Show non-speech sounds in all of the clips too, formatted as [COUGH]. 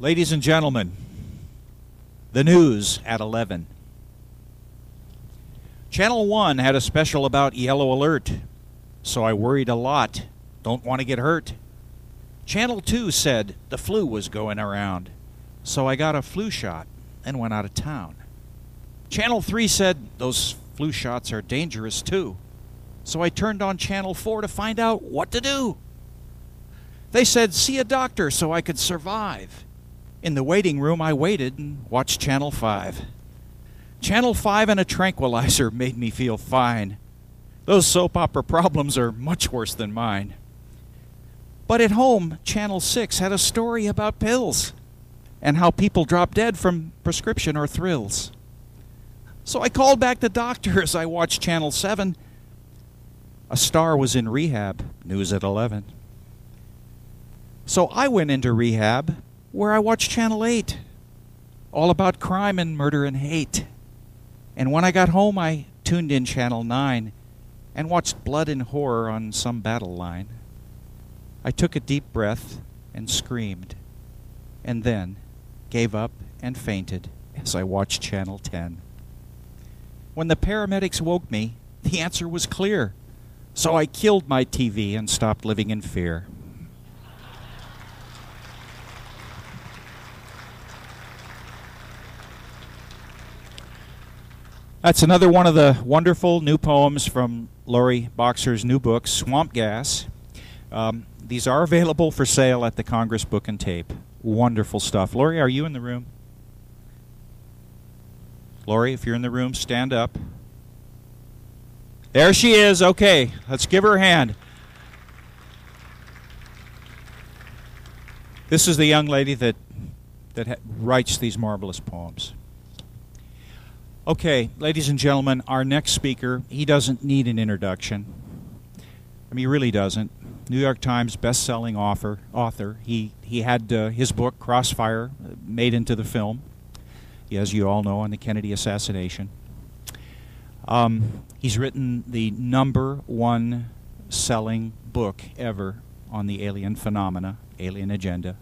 Ladies and gentlemen, the news at 11. Channel 1 had a special about yellow alert, so I worried a lot. Don't want to get hurt. Channel 2 said the flu was going around, so I got a flu shot and went out of town. Channel 3 said those flu shots are dangerous too, so I turned on Channel 4 to find out what to do. They said, see a doctor so I could survive. In the waiting room, I waited and watched Channel 5. Channel 5 and a tranquilizer [LAUGHS] made me feel fine. Those soap opera problems are much worse than mine. But at home, Channel 6 had a story about pills and how people drop dead from prescription or thrills. So I called back the doctor as I watched Channel 7. A star was in rehab, news at 11. So I went into rehab where I watched Channel 8, all about crime and murder and hate. And when I got home, I tuned in Channel 9 and watched blood and horror on some battle line. I took a deep breath and screamed, and then gave up and fainted as I watched Channel 10. When the paramedics woke me, the answer was clear. So I killed my TV and stopped living in fear. That's another one of the wonderful new poems from Laurie Boxer's new book, Swamp Gas. Um, these are available for sale at the Congress Book and Tape. Wonderful stuff. Laurie, are you in the room? Laurie, if you're in the room, stand up. There she is. Okay, let's give her a hand. This is the young lady that that writes these marvelous poems. Okay, ladies and gentlemen, our next speaker, he doesn't need an introduction. I mean, he really doesn't. New York Times best-selling author. Author. He he had uh, his book Crossfire made into the film, as you all know, on the Kennedy assassination. Um, he's written the number one selling book ever on the alien phenomena, alien agenda.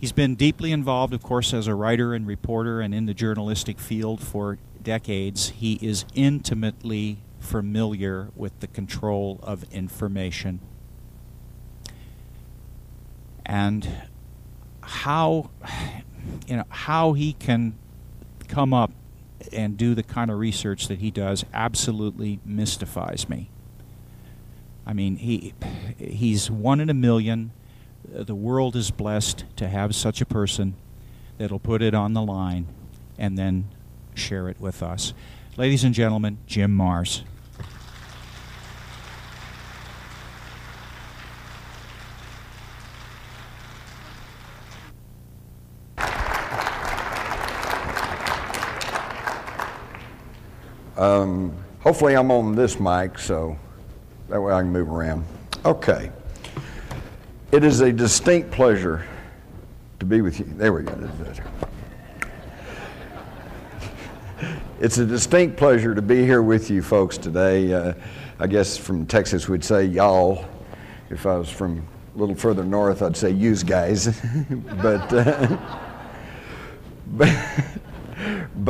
He's been deeply involved, of course, as a writer and reporter and in the journalistic field for decades. He is intimately familiar with the control of information and how you know how he can come up and do the kind of research that he does absolutely mystifies me. I mean, he he's one in a million the world is blessed to have such a person that'll put it on the line and then share it with us. Ladies and gentlemen, Jim Marrs. Um, hopefully, I'm on this mic, so that way I can move around. Okay. It is a distinct pleasure to be with you. There we go. It's a distinct pleasure to be here with you folks today. Uh, I guess from Texas we'd say y'all. If I was from a little further north, I'd say use guys. [LAUGHS] but uh, [LAUGHS] but,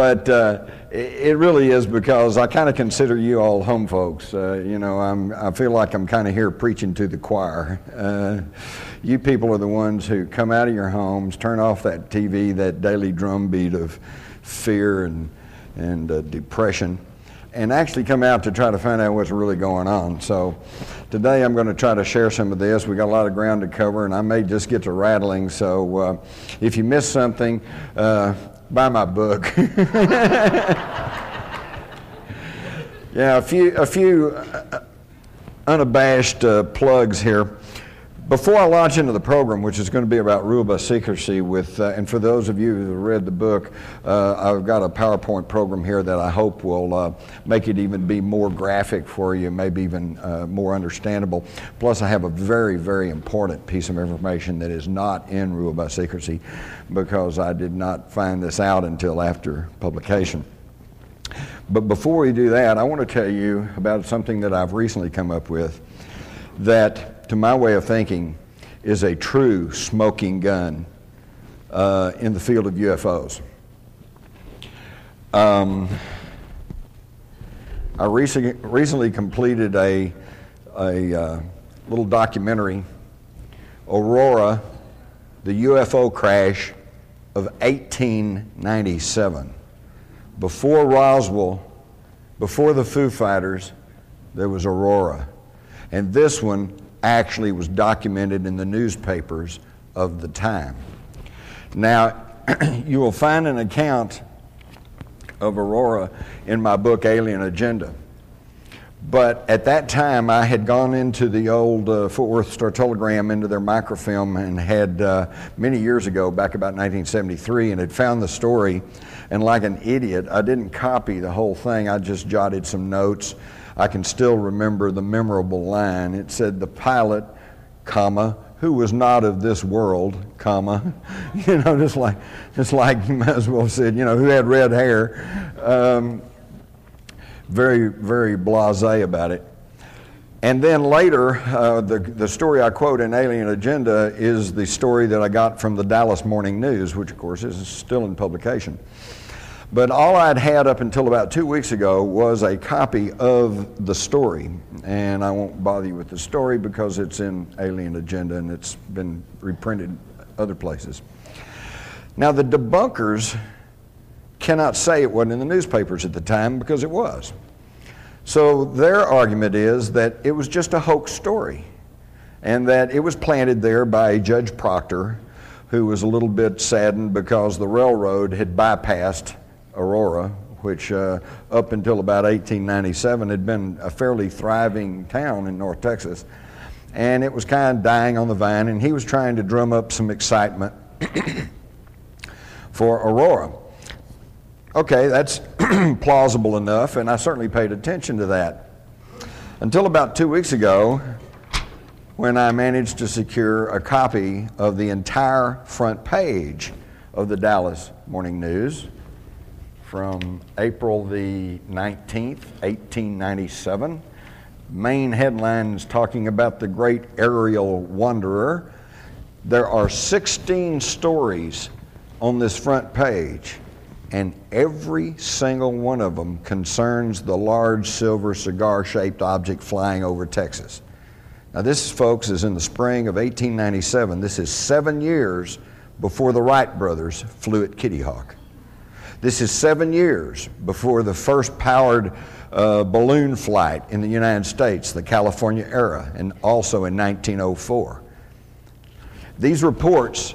but uh, it really is because I kind of consider you all home folks. Uh, you know, I'm, I feel like I'm kind of here preaching to the choir. Uh, you people are the ones who come out of your homes, turn off that TV, that daily drumbeat of fear and, and uh, depression, and actually come out to try to find out what's really going on. So today I'm going to try to share some of this. We got a lot of ground to cover, and I may just get to rattling. So uh, if you miss something, uh, buy my book. [LAUGHS] yeah, a few, a few uh, unabashed uh, plugs here. Before I launch into the program, which is going to be about rule by secrecy, with uh, and for those of you who have read the book, uh, I've got a PowerPoint program here that I hope will uh, make it even be more graphic for you, maybe even uh, more understandable. Plus, I have a very, very important piece of information that is not in rule by secrecy, because I did not find this out until after publication. But before we do that, I want to tell you about something that I've recently come up with that to my way of thinking, is a true smoking gun uh, in the field of UFOs. Um, I recently, recently completed a, a uh, little documentary, Aurora, the UFO crash of 1897. Before Roswell, before the Foo Fighters, there was Aurora. And this one actually was documented in the newspapers of the time. Now, [CLEARS THROAT] you will find an account of Aurora in my book, Alien Agenda. But at that time, I had gone into the old uh, Fort Worth Star Telegram into their microfilm and had, uh, many years ago, back about 1973, and had found the story. And like an idiot, I didn't copy the whole thing, I just jotted some notes. I can still remember the memorable line. It said, The pilot, comma, who was not of this world, comma, [LAUGHS] you know, just like, just like you might as well have said, you know, who had red hair. Um, very, very blase about it. And then later, uh, the, the story I quote in Alien Agenda is the story that I got from the Dallas Morning News, which of course is still in publication. But all I'd had up until about two weeks ago was a copy of the story. And I won't bother you with the story because it's in Alien Agenda and it's been reprinted other places. Now, the debunkers cannot say it wasn't in the newspapers at the time because it was. So their argument is that it was just a hoax story and that it was planted there by Judge Proctor, who was a little bit saddened because the railroad had bypassed Aurora, which uh, up until about 1897 had been a fairly thriving town in North Texas. And it was kind of dying on the vine, and he was trying to drum up some excitement [COUGHS] for Aurora. Okay, that's [COUGHS] plausible enough, and I certainly paid attention to that. Until about two weeks ago, when I managed to secure a copy of the entire front page of the Dallas Morning News from April the 19th, 1897. Main headlines talking about the great aerial wanderer. There are 16 stories on this front page and every single one of them concerns the large silver cigar shaped object flying over Texas. Now, this, folks, is in the spring of 1897. This is seven years before the Wright brothers flew at Kitty Hawk. This is seven years before the first powered uh, balloon flight in the United States, the California Arrow, and also in 1904. These reports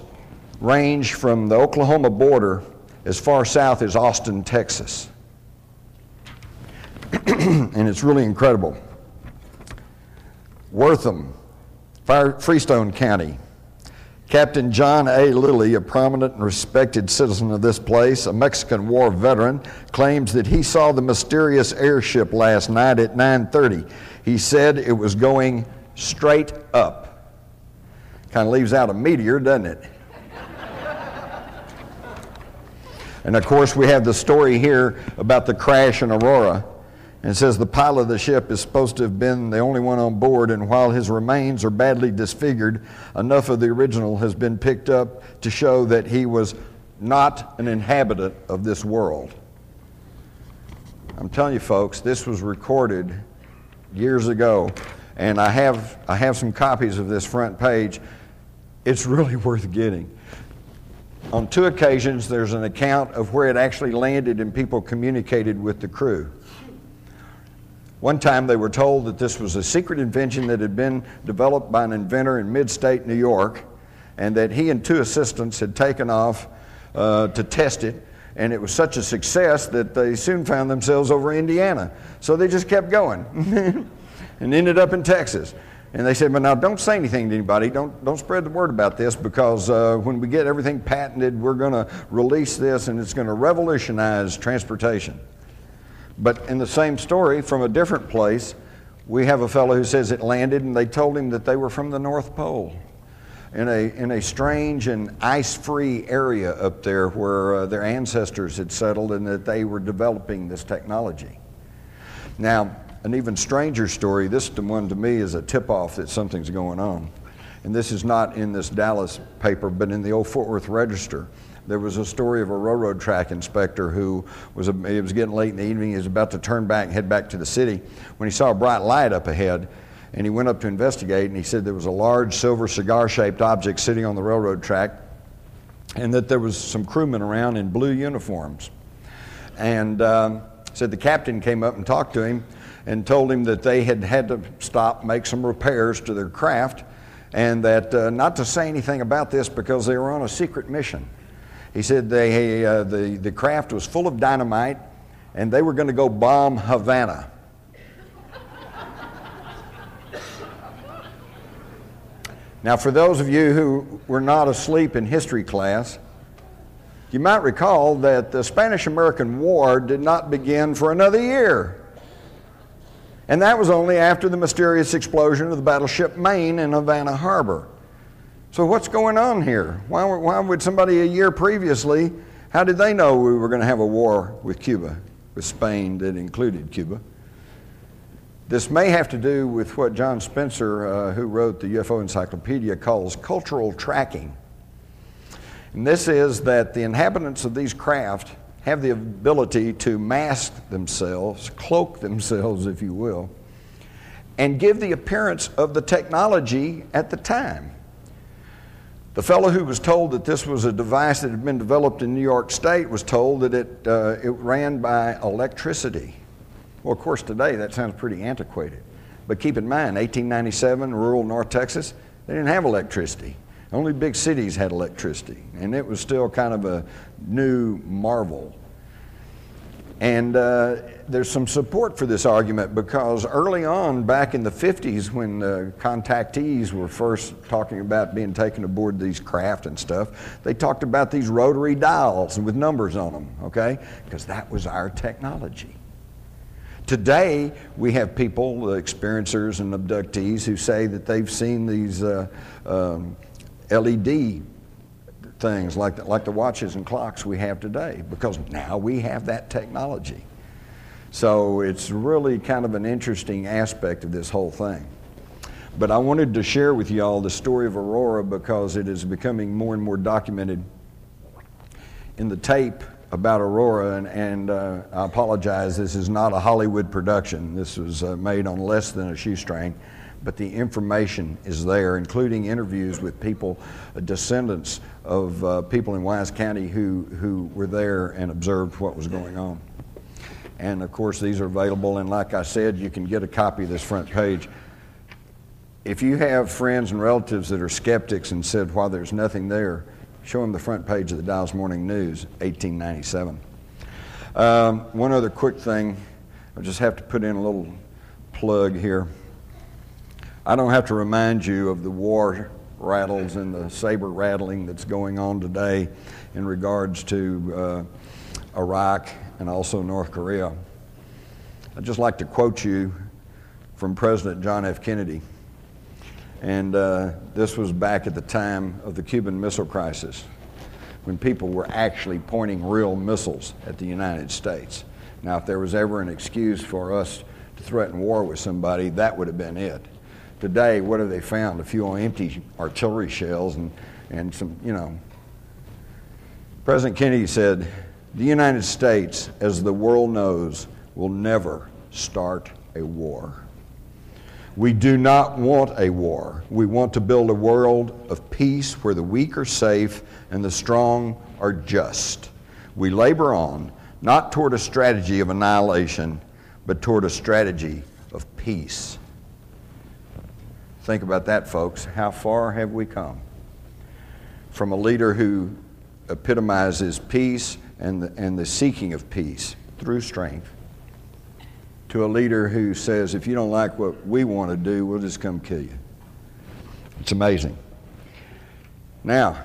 range from the Oklahoma border as far south as Austin, Texas. [CLEARS THROAT] and it's really incredible. Wortham, Fire, Freestone County. Captain John A. Lilly, a prominent and respected citizen of this place, a Mexican War veteran, claims that he saw the mysterious airship last night at 9:30. He said it was going straight up. Kind of leaves out a meteor, doesn't it? And of course, we have the story here about the crash in Aurora. And it says the pilot of the ship is supposed to have been the only one on board, and while his remains are badly disfigured, enough of the original has been picked up to show that he was not an inhabitant of this world. I'm telling you, folks, this was recorded years ago, and I have, I have some copies of this front page. It's really [LAUGHS] worth getting. On two occasions, there's an account of where it actually landed and people communicated with the crew. One time they were told that this was a secret invention that had been developed by an inventor in mid state New York, and that he and two assistants had taken off uh, to test it. And it was such a success that they soon found themselves over Indiana. So they just kept going [LAUGHS] and ended up in Texas. And they said, but now don't say anything to anybody. Don't, don't spread the word about this because uh, when we get everything patented, we're going to release this and it's going to revolutionize transportation. But in the same story, from a different place, we have a fellow who says it landed and they told him that they were from the North Pole in a, in a strange and ice free area up there where uh, their ancestors had settled and that they were developing this technology. Now, an even stranger story, this one to me is a tip off that something's going on. and this is not in this Dallas paper, but in the old Fort Worth Register. There was a story of a railroad track inspector who was, it was getting late in the evening. He was about to turn back and head back to the city when he saw a bright light up ahead. And he went up to investigate, and he said there was a large silver cigar shaped object sitting on the railroad track, and that there was some crewmen around in blue uniforms. And um, said the captain came up and talked to him and told him that they had had to stop, make some repairs to their craft, and that uh, not to say anything about this because they were on a secret mission. He said they, uh, the, the craft was full of dynamite and they were going to go bomb Havana. now, for those of you who were not asleep in history class, you might recall that the Spanish American War did not begin for another year. And that was only after the mysterious explosion of the battleship Maine in Havana Harbor. So, what's going on here? Why, why would somebody a year previously, how did they know we were going to have a war with Cuba, with Spain that included Cuba? This may have to do with what John Spencer, uh, who wrote the UFO Encyclopedia, calls cultural tracking. And this is that the inhabitants of these craft have the ability to mask themselves, cloak themselves, if you will, and give the appearance of the technology at the time. The fellow who was told that this was a device that had been developed in New York State was told that it, uh, it ran by electricity. Well, of course, today that sounds pretty antiquated. But keep in mind, 1897, rural North Texas, they didn't have electricity. Only big cities had electricity, and it was still kind of a new marvel. And uh, there's some support for this argument because early on, back in the 50s, when the contactees were first talking about being taken aboard these craft and stuff, they talked about these rotary dials with numbers on them, okay? Because that was our technology. Today, we have people, the experiencers and abductees, who say that they've seen these uh, um, LED things like the, like the watches and clocks we have today because now we have that technology. So it's really kind of an interesting aspect of this whole thing. But I wanted to share with you all the story of Aurora because it is becoming more and more documented in the tape about Aurora, and, and uh, I apologize, this is not a Hollywood production. This was uh, made on less than a shoestring but the information is there, including interviews with people, uh, descendants of uh, people in Wise County who, who were there and observed what was going on. And of course, these are available, and like I said, you can get a copy of this front page. If you have friends and relatives that are skeptics and said, why there's nothing there, show them the front page of the Dallas Morning News, 1897. Um, one other quick thing, I just have to put in a little plug here. I don't have to remind you of the war rattles and the saber rattling that's going on today in regards to uh, Iraq and also North Korea. I'd just like to quote you from President John F. Kennedy. And uh, this was back at the time of the Cuban Missile Crisis, when people were actually pointing real missiles at the United States. Now, if there was ever an excuse for us to threaten war with somebody, that would have been it. Today, what have they found? A few empty artillery shells and, and some, you know. President Kennedy said, The United States, as the world knows, will never start a war. We do not want a war. We want to build a world of peace where the weak are safe and the strong are just. We labor on, not toward a strategy of annihilation, but toward a strategy of peace. Think about that, folks. How far have we come? From a leader who epitomizes peace and the, and the seeking of peace through strength to a leader who says, if you don't like what we want to do, we'll just come kill you. It's amazing. Now,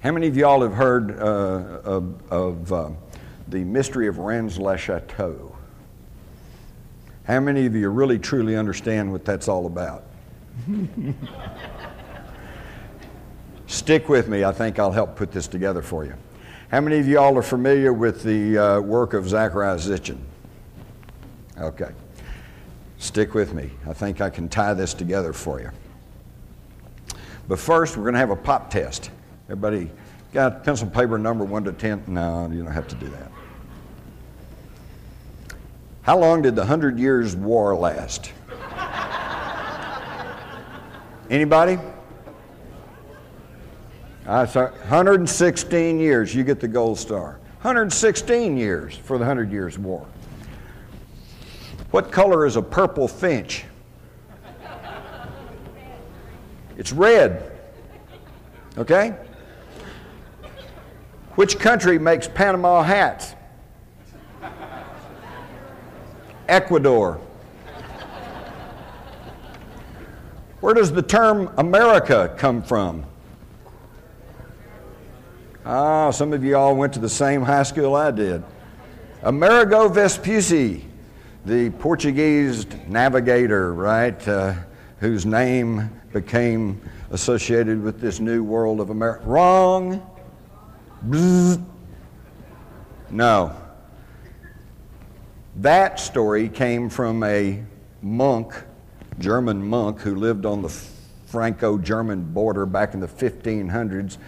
how many of y'all have heard uh, of, of uh, the mystery of Rennes-le-Chateau? How many of you really truly understand what that's all about? [LAUGHS] Stick with me. I think I'll help put this together for you. How many of y'all are familiar with the uh, work of Zecharia Sitchin? Okay. Stick with me. I think I can tie this together for you. But first, we're going to have a pop test. Everybody got pencil paper number 1 to 10? No, you don't have to do that. How long did the Hundred Years' War last? Anybody? Uh, sorry, 116 years. You get the gold star. 116 years for the Hundred Years' War. What color is a purple finch? It's red. Okay? Which country makes Panama hats? Ecuador. Where does the term America come from? Ah, some of you all went to the same high school I did. Amerigo Vespucci, the Portuguese navigator, right, uh, whose name became associated with this new world of America. Wrong. Bzz. No. That story came from a monk, German monk, who lived on the Franco German border back in the 1500s,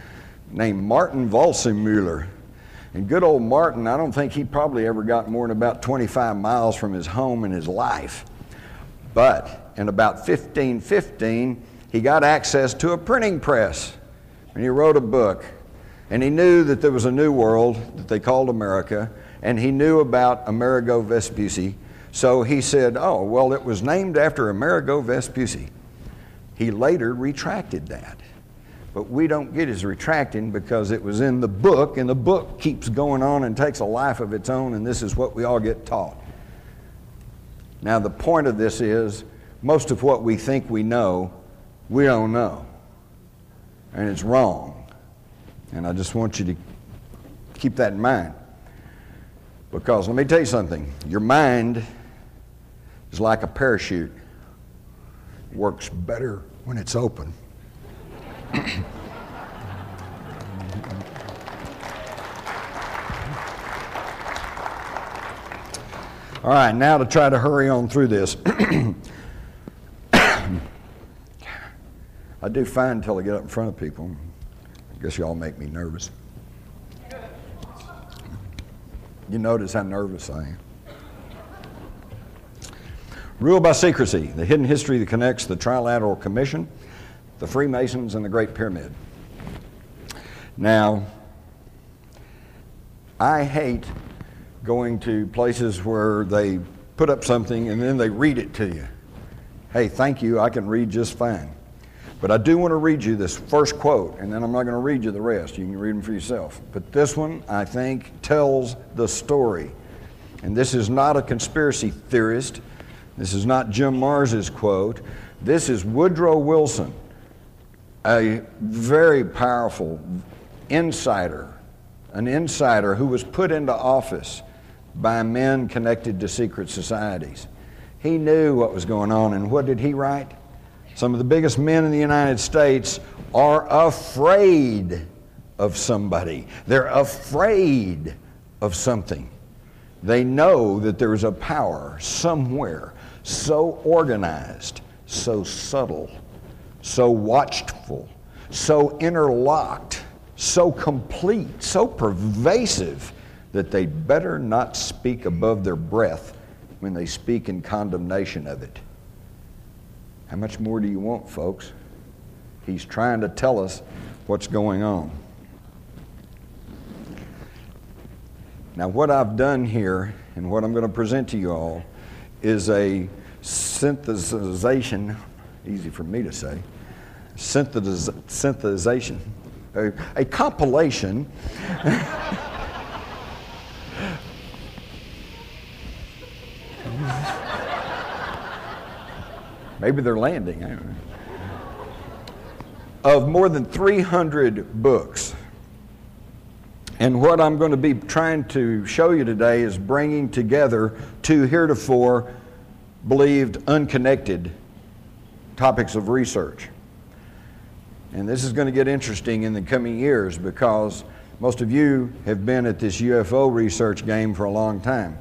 named Martin Waldseemüller. And good old Martin, I don't think he probably ever got more than about 25 miles from his home in his life. But in about 1515, he got access to a printing press and he wrote a book. And he knew that there was a new world that they called America and he knew about Amerigo Vespucci. So he said, Oh, well, it was named after Amerigo Vespucci. He later retracted that. But we don't get his retracting because it was in the book, and the book keeps going on and takes a life of its own, and this is what we all get taught. Now, the point of this is most of what we think we know, we don't know. And it's wrong. And I just want you to keep that in mind. Because let me tell you something your mind is like a parachute, works better when it's open. [COUGHS] All right, now to try to hurry on through this. [COUGHS] I do fine until I get up in front of people. I guess y'all make me nervous. You notice how nervous I am. Rule by secrecy, the hidden history that connects the Trilateral Commission, the Freemasons, and the Great Pyramid. Now, I hate going to places where they put up something and then they read it to you. Hey, thank you, I can read just fine. But I do want to read you this first quote, and then I'm not going to read you the rest. You can read them for yourself. But this one, I think, tells the story. And this is not a conspiracy theorist. This is not Jim Marrs's quote. This is Woodrow Wilson, a very powerful insider, an insider who was put into office by men connected to secret societies. He knew what was going on, and what did he write? Some of the biggest men in the United States are afraid of somebody. They're afraid of something. They know that there is a power somewhere so organized, so subtle, so watchful, so interlocked, so complete, so pervasive that they'd better not speak above their breath when they speak in condemnation of it. How much more do you want, folks? He's trying to tell us what's going on. Now, what I've done here and what I'm going to present to you all is a synthesization, easy for me to say, synthesiz- synthesization, a, a compilation. [LAUGHS] Maybe they're landing. I don't know. Of more than 300 books. And what I'm going to be trying to show you today is bringing together two heretofore believed unconnected topics of research. And this is going to get interesting in the coming years because most of you have been at this UFO research game for a long time.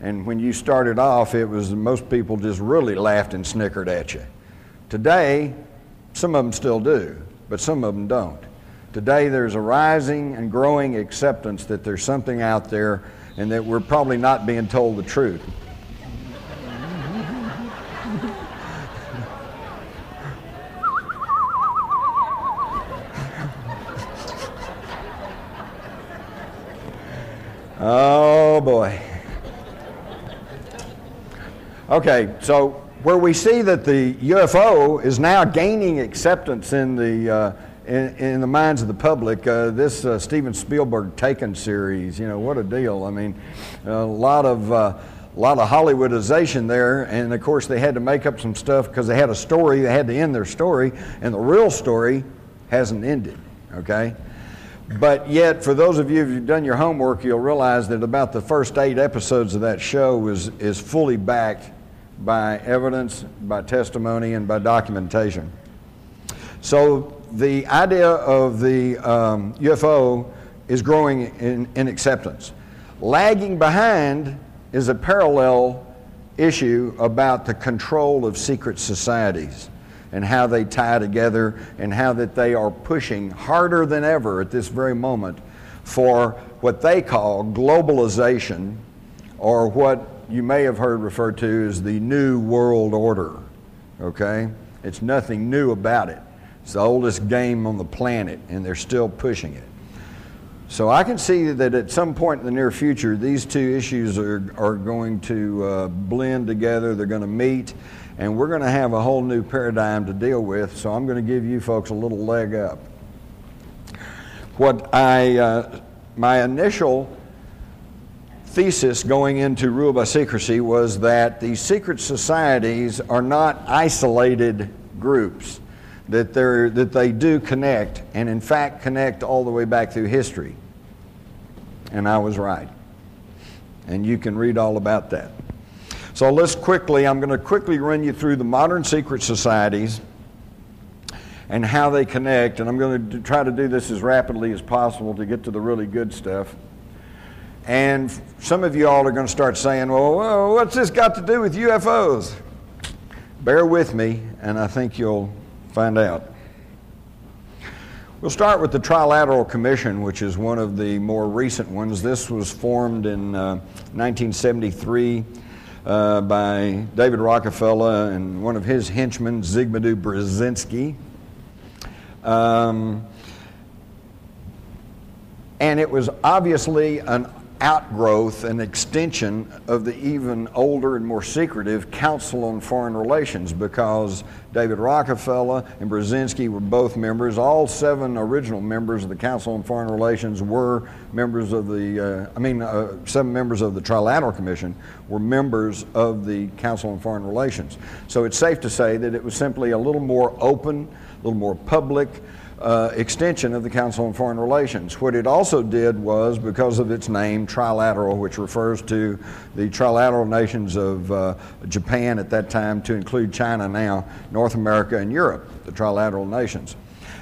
And when you started off, it was most people just really laughed and snickered at you. Today, Some of them still do, but some of them don't. Today, there's a rising and growing acceptance that there's something out there and that we're probably not being told the truth. Oh boy. Okay, so where we see that the UFO is now gaining acceptance in the uh, in, in, the minds of the public, uh, this uh, Steven Spielberg Taken series, you know, what a deal! I mean, a lot of uh, a lot of Hollywoodization there, and of course they had to make up some stuff because they had a story. They had to end their story, and the real story hasn't ended. Okay. But yet, for those of you who've done your homework, you'll realize that about the first eight episodes of that show is, is fully backed by evidence, by testimony, and by documentation. So the idea of the um, UFO is growing in, in acceptance. Lagging behind is a parallel issue about the control of secret societies and how they tie together and how that they are pushing harder than ever at this very moment for what they call globalization or what you may have heard referred to as the New World Order. Okay? It's nothing new about it. It's the oldest game on the planet, and they're still pushing it. So I can see that at some point in the near future, these two issues are, are going to uh, blend together, they're going to meet, and we're going to have a whole new paradigm to deal with. So I'm going to give you folks a little leg up. What I, uh, my initial thesis going into rule by secrecy was that these secret societies are not isolated groups, that, they're, that they do connect, and in fact connect all the way back through history. And I was right. And you can read all about that. So let's quickly, I'm going to quickly run you through the modern secret societies and how they connect. And I'm going to try to do this as rapidly as possible to get to the really good stuff. And some of you all are going to start saying, well, what's this got to do with UFOs? Bear with me, and I think you'll find out. We'll start with the Trilateral Commission, which is one of the more recent ones. This was formed in uh, 1973 uh, by David Rockefeller and one of his henchmen, Zbigniew Brzezinski. Um, and it was obviously an outgrowth and extension of the even older and more secretive Council on Foreign Relations because David Rockefeller and Brzezinski were both members. All seven original members of the Council on Foreign Relations were members of the, uh, I mean, uh, seven members of the Trilateral Commission were members of the Council on Foreign Relations. So it's safe to say that it was simply a little more open, a little more public, uh, extension of the Council on Foreign Relations. What it also did was, because of its name, trilateral, which refers to the trilateral nations of uh, Japan at that time to include China now, North America, and Europe, the trilateral nations.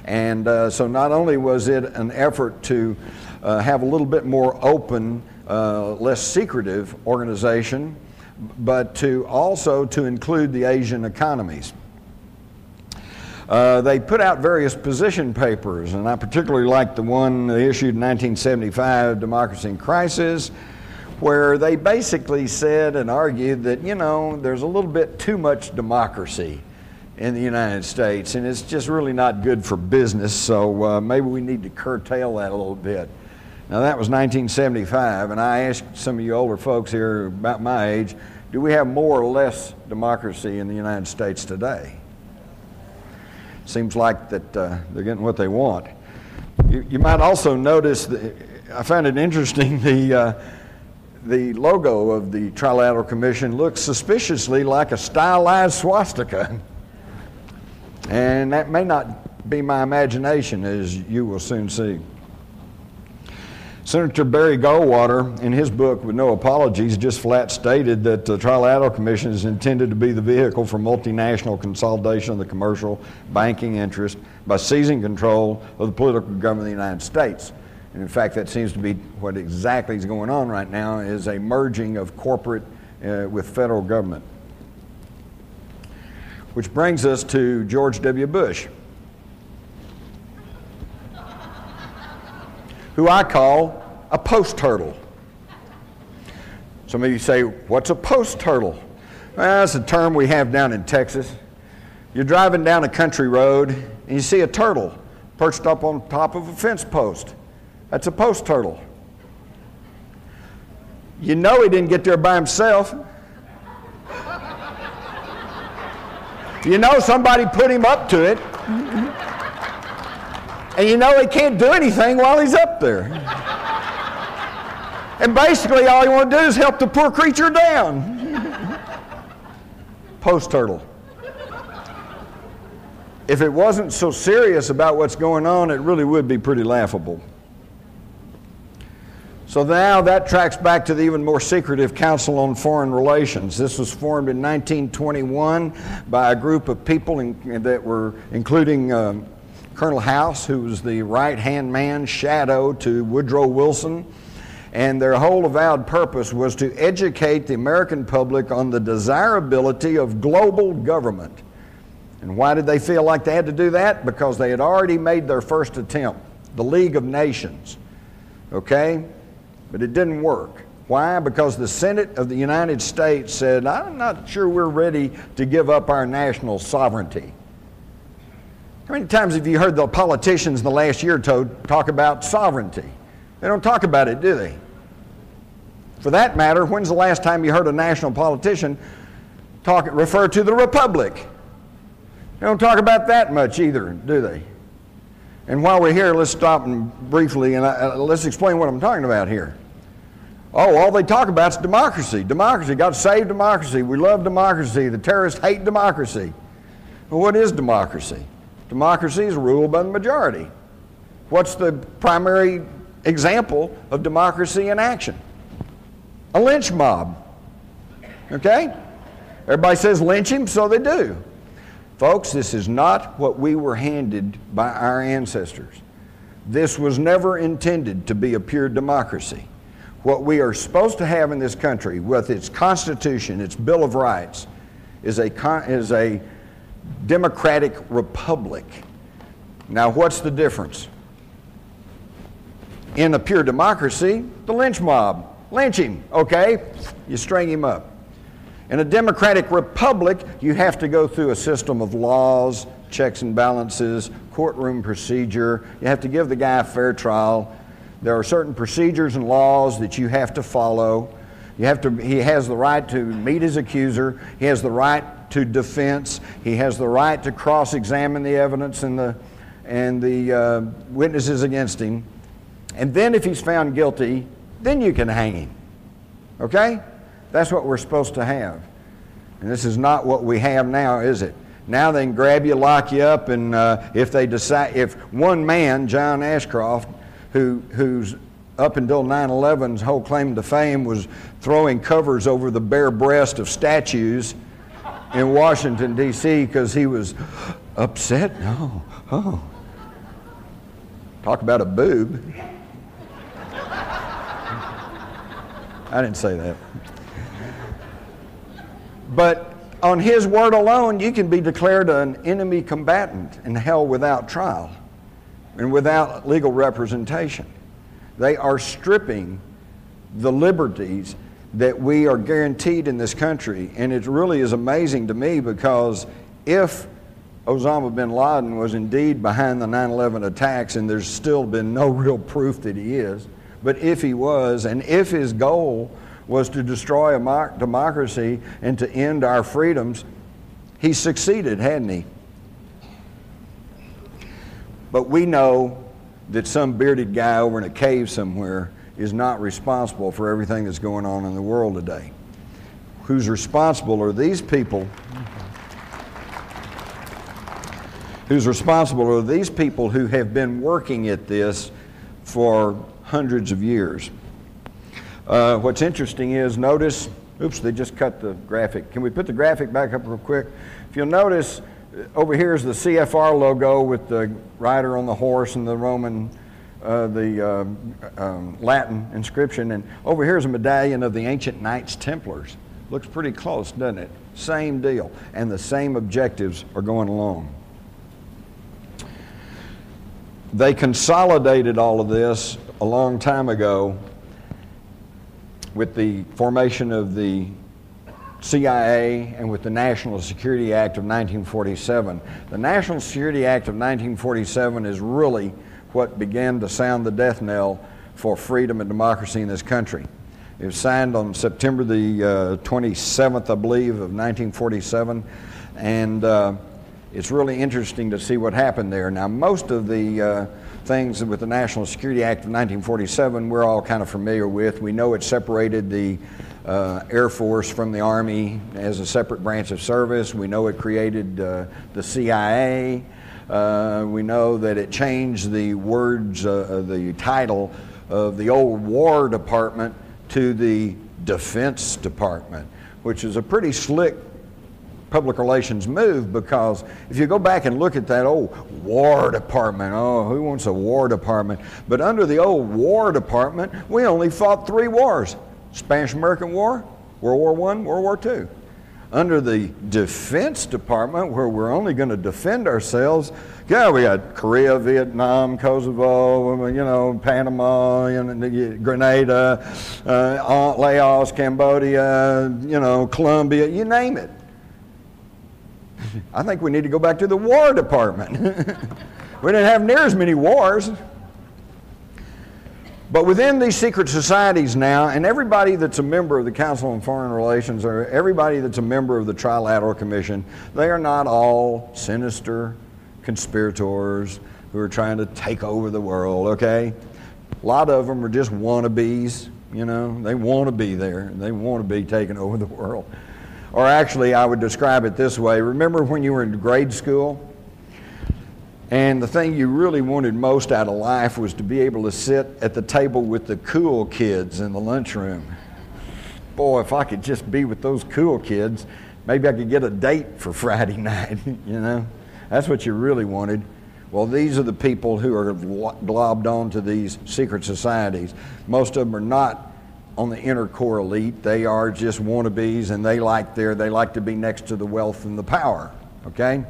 And uh, so not only was it an effort to uh, have a little bit more open, uh, less secretive organization, but to also to include the Asian economies. Uh, they put out various position papers, and I particularly like the one they issued in 1975, Democracy in Crisis, where they basically said and argued that, you know, there's a little bit too much democracy in the United States, and it's just really not good for business, so uh, maybe we need to curtail that a little bit. Now, that was 1975, and I asked some of you older folks here about my age do we have more or less democracy in the United States today? Seems like that uh, they're getting what they want. You, you might also notice that I found it interesting [LAUGHS] the uh, the logo of the Trilateral Commission looks suspiciously like a stylized swastika, and that may not be my imagination, as you will soon see. Senator Barry Goldwater, in his book with no apologies, just flat stated that the Trilateral Commission is intended to be the vehicle for multinational consolidation of the commercial banking interest by seizing control of the political government of the United States. And in fact, that seems to be what exactly is going on right now is a merging of corporate uh, with federal government. Which brings us to George W. Bush. Who I call a post turtle. Some of you say, What's a post turtle? Well, that's a term we have down in Texas. You're driving down a country road and you see a turtle perched up on top of a fence post. That's a post turtle. You know he didn't get there by himself. You know somebody put him up to it. And you know he can't do anything while he's up there. And basically all you want to do is help the poor creature down. Post turtle. If it wasn't so serious about what's going on, it really would be pretty laughable. So now that tracks back to the even more secretive Council on Foreign Relations. This was formed in 1921 by a group of people in, that were including um, Colonel House, who was the right hand man, shadow to Woodrow Wilson. And their whole avowed purpose was to educate the American public on the desirability of global government. And why did they feel like they had to do that? Because they had already made their first attempt, the League of Nations. Okay? but it didn't work. Why? Because the Senate of the United States said, I'm not sure we're ready to give up our national sovereignty. How many times have you heard the politicians in the last year talk about sovereignty? They don't talk about it, do they? For that matter, when's the last time you heard a national politician talk, refer to the republic? They don't talk about that much either, do they? And while we're here, let's stop and briefly and uh, let's explain what I'm talking about here. Oh, all they talk about is democracy. Democracy. God save democracy. We love democracy. The terrorists hate democracy. Well, what is democracy? Democracy is ruled by the majority. What's the primary example of democracy in action? A lynch mob. Okay? Everybody says lynch him, so they do. Folks, this is not what we were handed by our ancestors. This was never intended to be a pure democracy what we are supposed to have in this country with its Constitution, its Bill of Rights, is a, is a democratic republic. Now, what's the difference? In a pure democracy, the lynch mob. Lynch him, okay? You string him up. In a democratic republic, you have to go through a system of laws, checks and balances, courtroom procedure. You have to give the guy a fair trial. There are certain procedures and laws that you have to follow. You have to, he has the right to meet his accuser. He has the right to defense. He has the right to cross examine the evidence and the, and the uh, witnesses against him. And then, if he's found guilty, then you can hang him. Okay? That's what we're supposed to have. And this is not what we have now, is it? Now they can grab you, lock you up, and uh, if they decide, if one man, John Ashcroft, who, who's up until 9 11's whole claim to fame was throwing covers over the bare breast of statues in Washington, D.C., because he was upset. No. Oh. Talk about a boob. I didn't say that. But on his word alone, you can be declared an enemy combatant in hell without trial and without legal representation. They are stripping the liberties that we are guaranteed in this country. And it really is amazing to me because if Osama bin Laden was indeed behind the 9 11 attacks, and there's still been no [LAUGHS] real proof that he is, but if he was, and if his goal was to destroy a democracy and to end our freedoms, he succeeded, hadn't he? But we know that some bearded guy over in a cave somewhere is not responsible for everything that's going on in the world today. Who's responsible are these people. Who's responsible are these people who have been working at this for hundreds of years. Uh, what's interesting is notice, oops, they just cut the graphic. Can we put the graphic back up real quick? If you'll notice, over here is the CFR logo with the rider on the horse and the Roman, uh, the uh, um, Latin inscription. And over here is a medallion of the ancient Knights Templars. Looks pretty close, doesn't it? Same deal. And the same objectives are going along. They consolidated all of this a long time ago with the formation of the CIA and with the National Security Act of 1947. The National Security Act of 1947 is really what began to sound the death knell for freedom and democracy in this country. It was signed on September the uh, 27th, I believe, of 1947, and uh, it's really interesting to see what happened there. Now, most of the uh, things with the National Security Act of 1947 we're all kind of familiar with. We know it separated the uh, Air Force from the Army as a separate branch of service. We know it created uh, the CIA. Uh, we know that it changed the words, uh, the title of the old War Department to the Defense Department, which is a pretty slick public relations move because if you go back and look at that old War Department, oh, who wants a War Department? But under the old War Department, we only fought three wars Spanish American War, World War I, World War II. Under the Defense Department, where we're only going to defend ourselves, yeah, we got Korea, Vietnam, Kosovo, you know, Panama, you know, Grenada, uh, Laos, Cambodia, you know, Colombia, you name it. I think we need to go back to the War Department. [LAUGHS] we didn't have near as many wars. But within these secret societies now, and everybody that's a member of the Council on Foreign Relations or everybody that's a member of the Trilateral Commission, they are not all sinister conspirators who are trying to take over the world, okay? A lot of them are just wannabes, you know, they want to be there, they want to be taking over the world. Or actually, I would describe it this way remember when you were in grade school? And the thing you really wanted most out of life was to be able to sit at the table with the cool kids in the lunchroom. Boy, if I could just be with those cool kids, maybe I could get a date for [LAUGHS] Friday night, [LAUGHS] you know? That's what you really wanted. Well, these are the people who are globbed onto these secret societies. Most of them are not on the inner core elite. They are just wannabes and they like their, they like to be next to the wealth and the power. Okay?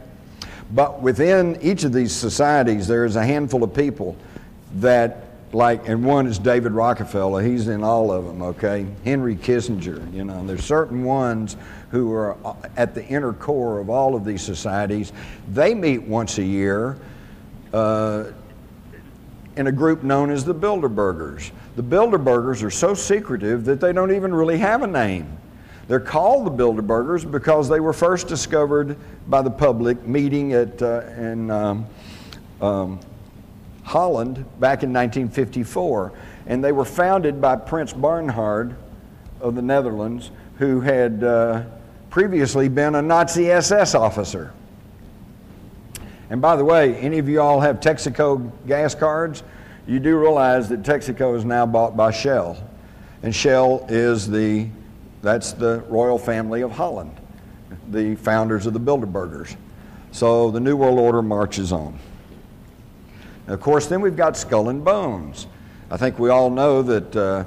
But within each of these societies, there is a handful of people that, like, and one is David Rockefeller. He's in all of them, okay? Henry Kissinger, you know. There's certain ones who are at the inner core of all of these societies. They meet once a year uh, in a group known as the Bilderbergers. The Bilderbergers are so secretive that they don't even really have a name. They're called the Bilderbergers because they were first discovered by the public meeting at, uh, in um, um, Holland back in 1954. And they were founded by Prince Bernhard of the Netherlands, who had uh, previously been a Nazi SS officer. And by the way, any of you all have Texaco gas cards? you do realize that Texaco is now bought by Shell. And Shell is the, that's the royal family of Holland, the founders of the Bilderbergers. So the New World Order marches on. Of course, then we've got Skull and Bones. I think we all know that uh,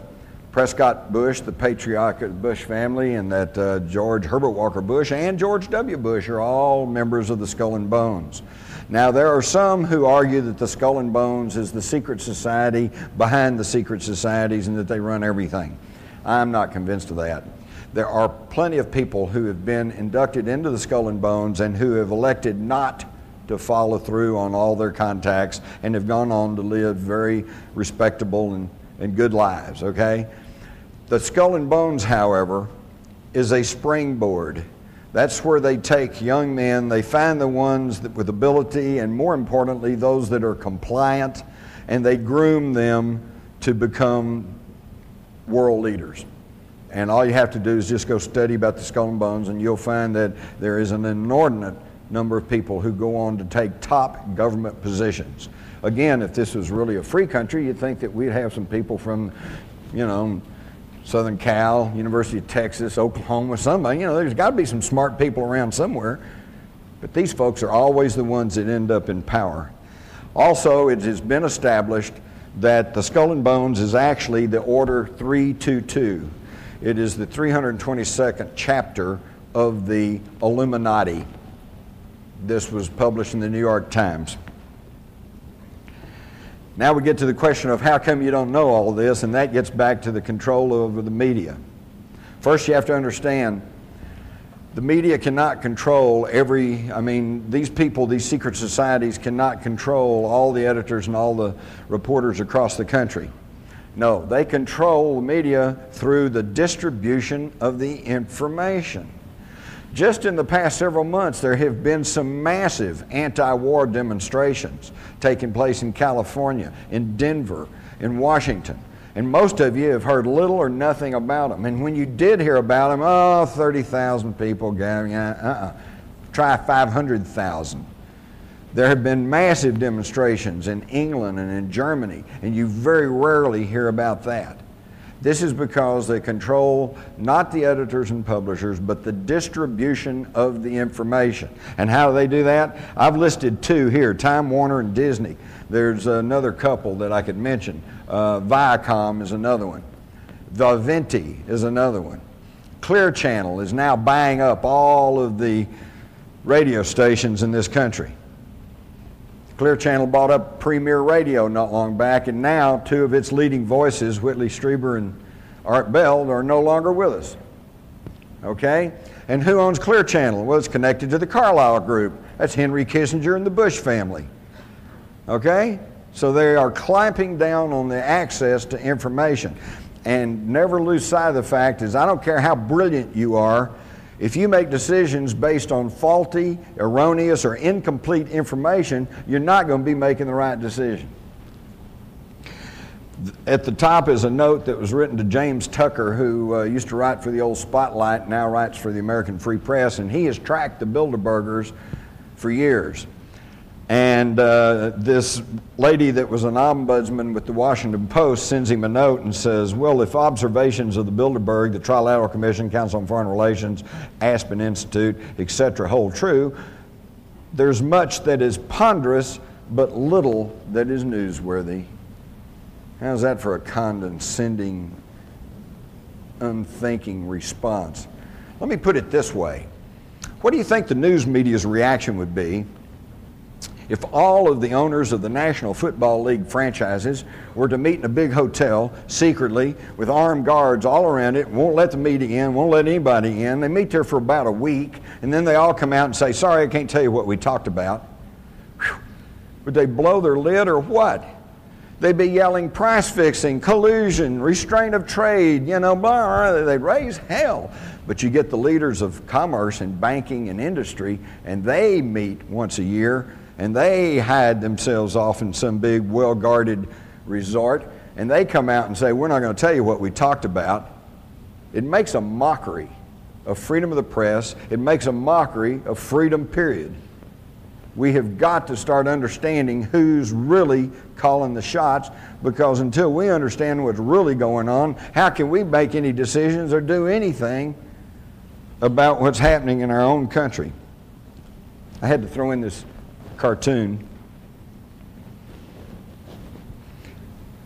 Prescott Bush, the patriarch of the Bush family, and that uh, George Herbert Walker Bush and George W. Bush are all members of the Skull and Bones. Now, there are some who argue that the Skull and Bones is the secret society behind the secret societies and that they run everything. I'm not convinced of that. There are plenty of people who have been inducted into the Skull and Bones and who have elected not to follow through on all their contacts and have gone on to live very respectable and, and good lives, okay? The Skull and Bones, however, is a springboard that's where they take young men, they find the ones with ability, and more importantly, those that are compliant, and they groom them to become world leaders. And all you have to do is just go study about the skull and bones, and you'll find that there is an inordinate number of people who go on to take top government positions. Again, if this was really a free country, you'd think that we'd have some people from, you know, Southern Cal, University of Texas, Oklahoma, somebody. You know, there's got to be some smart people around somewhere. But these folks are always the ones that end up in power. Also, it has been established that the Skull and Bones is actually the Order 322. It is the 322nd chapter of the Illuminati. This was published in the New York Times. Now we get to the question of how come you don't know all this, and that gets back to the control over the media. First, you have to understand the media cannot control every, I mean, these people, these secret societies cannot control all the editors and all the reporters across the country. No, they control the media through the distribution of the information. Just in the past several months, there have been some massive anti war demonstrations taking place in California, in Denver, in Washington. And most of you have heard little or nothing about them. And when you did hear about them, oh, 30,000 people gathering, uh-uh. Try 500,000. There have been massive demonstrations in England and in Germany, and you very rarely hear about that. This is because they control not the editors and publishers, but the distribution of the information. And how do they do that? I've listed two here Time Warner and Disney. There's another couple that I could mention. Uh, Viacom is another one. Vivendi is another one. Clear Channel is now buying up all of the radio stations in this country. Clear Channel bought up Premier Radio not long back, and now two of its leading voices, Whitley Strieber and Art Bell, are no longer with us. Okay? And who owns Clear Channel? Well, it's connected to the Carlyle Group. That's Henry Kissinger and the Bush family. Okay? So they are clamping down on the access to information. And never lose sight of the fact is I don't care how brilliant you are, if you make decisions based on faulty, erroneous, or incomplete information, you're not going to be making the right decision. At the top is a note that was written to James Tucker, who uh, used to write for the old Spotlight, now writes for the American Free Press, and he has tracked the Bilderbergers for years. And uh, this lady that was an ombudsman with the Washington Post sends him a note and says, Well, if observations of the Bilderberg, the Trilateral Commission, Council on Foreign Relations, Aspen Institute, etc., hold true, there's much that is ponderous, but little that is newsworthy. How's that for a condescending, unthinking response? Let me put it this way What do you think the news media's reaction would be? If all of the owners of the National Football League franchises were to meet in a big hotel secretly with armed guards all around it, won't let the media in, won't let anybody in. They meet there for about a week, and then they all come out and say, Sorry, I can't tell you what we talked about. Whew. Would they blow their lid or what? They'd be yelling price fixing, collusion, restraint of trade, you know, blah, they'd raise hell. But you get the leaders of commerce and banking and industry, and they meet once a year and they hide themselves off in some big, well guarded resort, and they come out and say, We're not going to tell you what we talked about. It makes a mockery of freedom of the press, it makes a mockery of freedom, period. We have got to start understanding who's really calling the shots because until we understand what's really going on, how can we make any decisions or do anything about what's happening in our own country? I had to throw in this cartoon.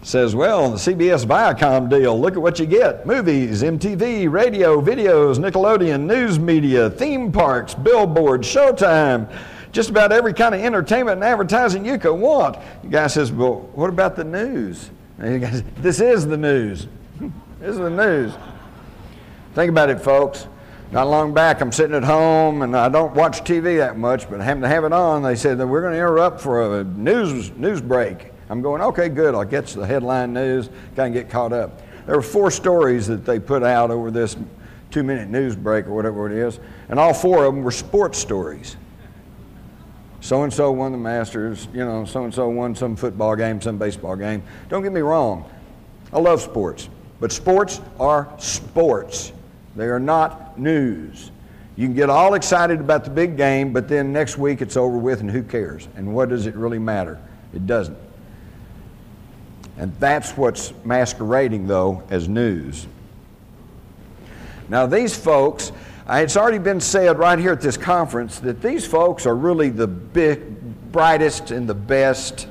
Says, well, the CBS Viacom deal, look at what you get movies, MTV, radio, videos, Nickelodeon, news media, theme parks, billboards, showtime, just about every kind of entertainment and advertising you could want. The guy says, well, what about the news? And guy says, this is the news. [LAUGHS] this is the news. Think about it, folks. Not long back, I'm sitting at home and I don't watch TV that much, but I happen to have it on. They said that we're going to interrupt for a news news break. I'm going, okay, good. I'll get to the headline news, kind of get caught up. There were four stories that they put out over this two minute news break or whatever it is, and all four of them were sports stories. So and so won the Masters, you know, so and so won some football game, some baseball game. Don't get me wrong, I love sports, but sports are sports. They are not news. You can get all excited about the big game, but then next week it's over with, and who cares? And what does it really matter? It doesn't. And that's what's masquerading, though, as news. Now, these folks, it's already been said right here at this conference that these folks are really the big, brightest and the best,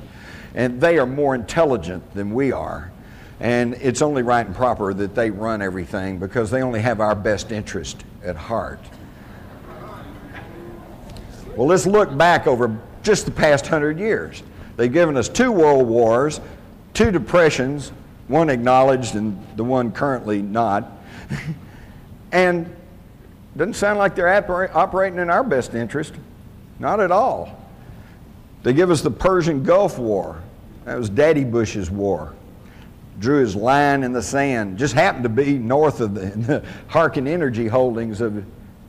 and they are more intelligent than we are. And it's only right and proper that they run everything because they only have our best interest at heart. Well, let's look back over just the past hundred years. They've given us two world wars, two depressions, one acknowledged and the one currently not. [LAUGHS] and it doesn't sound like they're oper- operating in our best interest. Not at all. They give us the Persian Gulf War. That was Daddy Bush's war. Drew his line in the sand. Just happened to be north of the, [LAUGHS] the Harken Energy holdings of,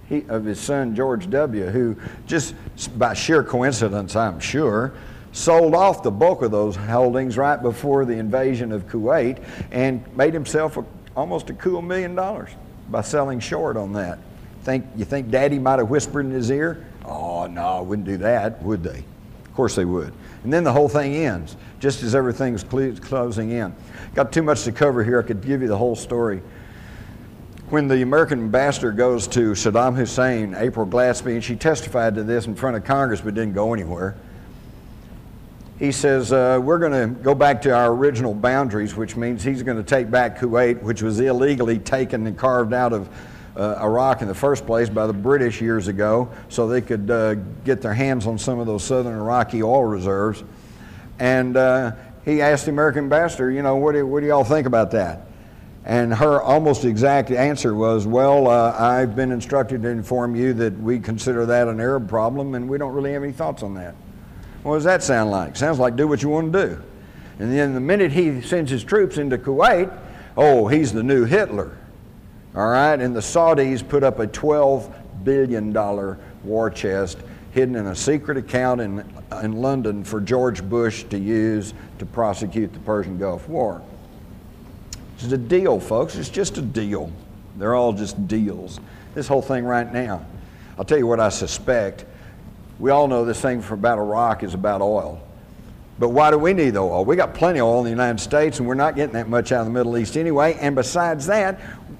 he, of his son George W., who just by sheer coincidence, I'm sure, sold off the bulk of those holdings right before the invasion of Kuwait and made himself a, almost a cool million dollars by selling short on that. Think you think Daddy might have whispered in his ear? Oh no, I wouldn't do that, would they? Of course they would. And then the whole thing ends, just as everything's closing in. Got too much to cover here. I could give you the whole story. When the American ambassador goes to Saddam Hussein, April Glaspie, and she testified to this in front of Congress but didn't go anywhere he says, uh, We're going to go back to our original boundaries, which means he's going to take back Kuwait, which was illegally taken and carved out of uh, Iraq in the first place by the British years ago, so they could uh, get their hands on some of those southern Iraqi oil reserves. And uh, he asked the American ambassador, You know, what do, what do y'all think about that? And her almost exact answer was, Well, uh, I've been instructed to inform you that we consider that an Arab problem, and we don't really have any thoughts on that. What does that sound like? Sounds like do what you want to do. And then the minute he sends his troops into Kuwait, oh, he's the new Hitler. All right? And the Saudis put up a $12 billion war chest hidden in a secret account in, in London for George Bush to use to prosecute the Persian Gulf War. It's a deal, folks. It's just a deal. They're all just deals. This whole thing right now. I'll tell you what I suspect we all know this thing for about Iraq is about oil. But why do we need oil? We got plenty of oil in the United States, and we're not getting that much out of the Middle East anyway. And besides that,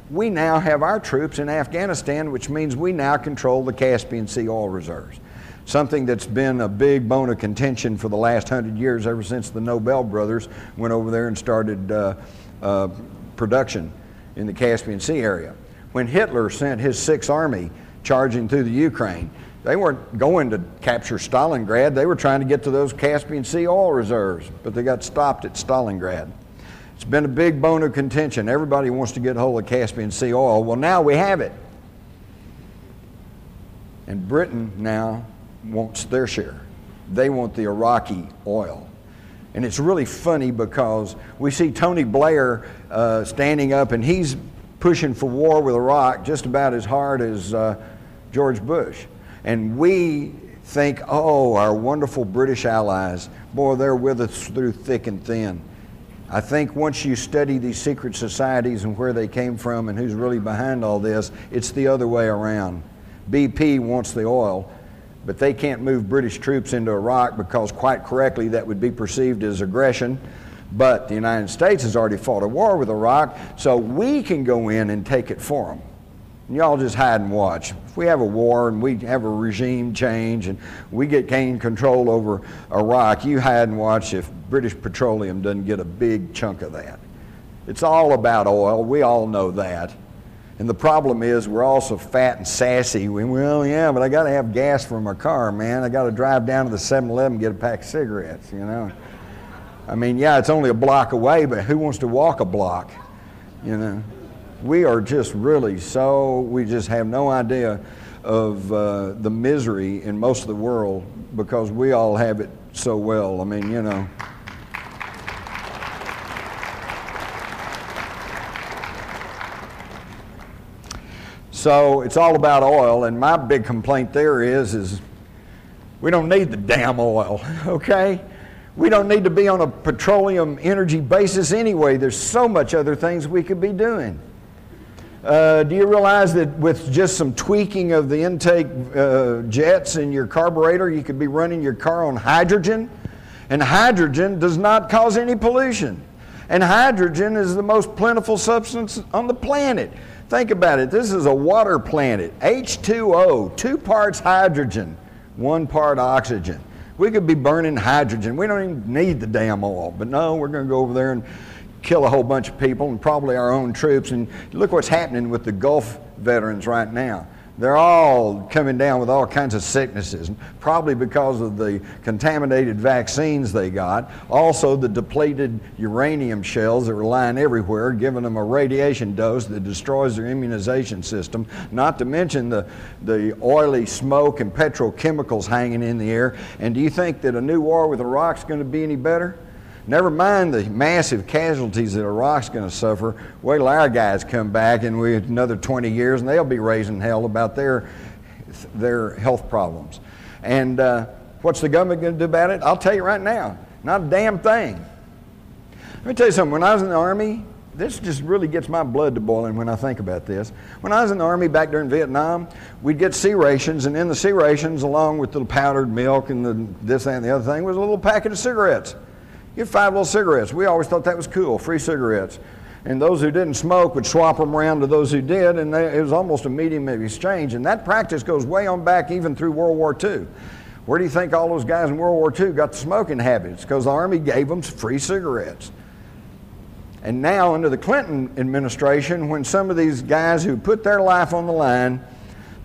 we now have our troops in Afghanistan, which means we now control the Caspian Sea oil reserves. Something that's been a big bone of contention for the last hundred years, ever since the Nobel brothers went over there and started uh, uh, production in the Caspian Sea area. When Hitler sent his Sixth Army charging through the Ukraine, they weren't going to capture Stalingrad. They were trying to get to those Caspian Sea oil reserves, but they got stopped at Stalingrad. It's been a big bone of contention. Everybody wants to get hold of Caspian Sea oil. Well, now we have it. And Britain now wants their share. They want the Iraqi oil. And it's really funny because we see Tony Blair uh, standing up and he's pushing for war with Iraq just about as hard as uh, George Bush. And we think, oh, our wonderful British allies, boy, they're with us through thick and thin. I think once you study these secret societies and where they came from and who's really behind all this, it's the other way around. BP wants the oil, but they can't move British troops into Iraq because, quite correctly, that would be perceived as aggression. But the United States has already fought a war with Iraq, so we can go in and take it for them. And y'all just hide and watch. If we have a war and we have a regime change and we get gain control over Iraq, you hide and watch if British Petroleum doesn't get a big chunk of that. It's all about oil. We all know that. And the problem is we're all so fat and sassy. We, well, yeah, but I got to have gas for my car, man. I got to drive down to the 7-Eleven and get a pack of cigarettes, you know. I mean, yeah, it's only a block away, but who wants to walk a block, you know? we are just really so, we just have no idea of uh, the misery in most of the world because we all have it so well. I mean, you know. So it's all about oil, and my big complaint there is, is we don't need the damn oil, [LAUGHS] okay? We don't need to be on a petroleum energy basis anyway. There's so much other things we could be doing. Uh, do you realize that with just some tweaking of the intake uh, jets in your carburetor, you could be running your car on hydrogen? And hydrogen does not cause any pollution. And hydrogen is the most plentiful substance on the planet. Think about it. This is a water planet. H2O, two parts hydrogen, one part oxygen. We could be burning hydrogen. We don't even need the damn oil. But no, we're going to go over there and kill a whole bunch of people and probably our own troops. And look what's happening with the Gulf veterans right now. They're all coming down with all kinds of sicknesses, probably because of the contaminated vaccines they got. Also, the depleted uranium shells that were lying everywhere, giving them a radiation dose that destroys their immunization system. Not to mention the, the oily smoke and petrochemicals hanging in the air. And do you think that a new war with Iraq is going to be any better? Never mind the massive casualties that Iraq's going to suffer. Wait till our guys come back in we another 20 years and they'll be raising hell about their, their health problems. And uh, what's the government going to do about it? I'll tell you right now, not a damn thing. Let me tell you something. When I was in the Army, this just really gets my blood to boiling when I think about this. When I was in the Army back during Vietnam, we'd get C rations, and in the C rations, along with the powdered milk and the, this, that, and the other thing, was a little packet of cigarettes. You get five little cigarettes. We always thought that was cool, free cigarettes. And those who didn't smoke would swap them around to those who did, and they, it was almost a medium of exchange. And that practice goes way on back even through World War II. Where do you think all those guys in World War II got the smoking habits? Because the Army gave them free cigarettes. And now, under the Clinton administration, when some of these guys who put their life on the line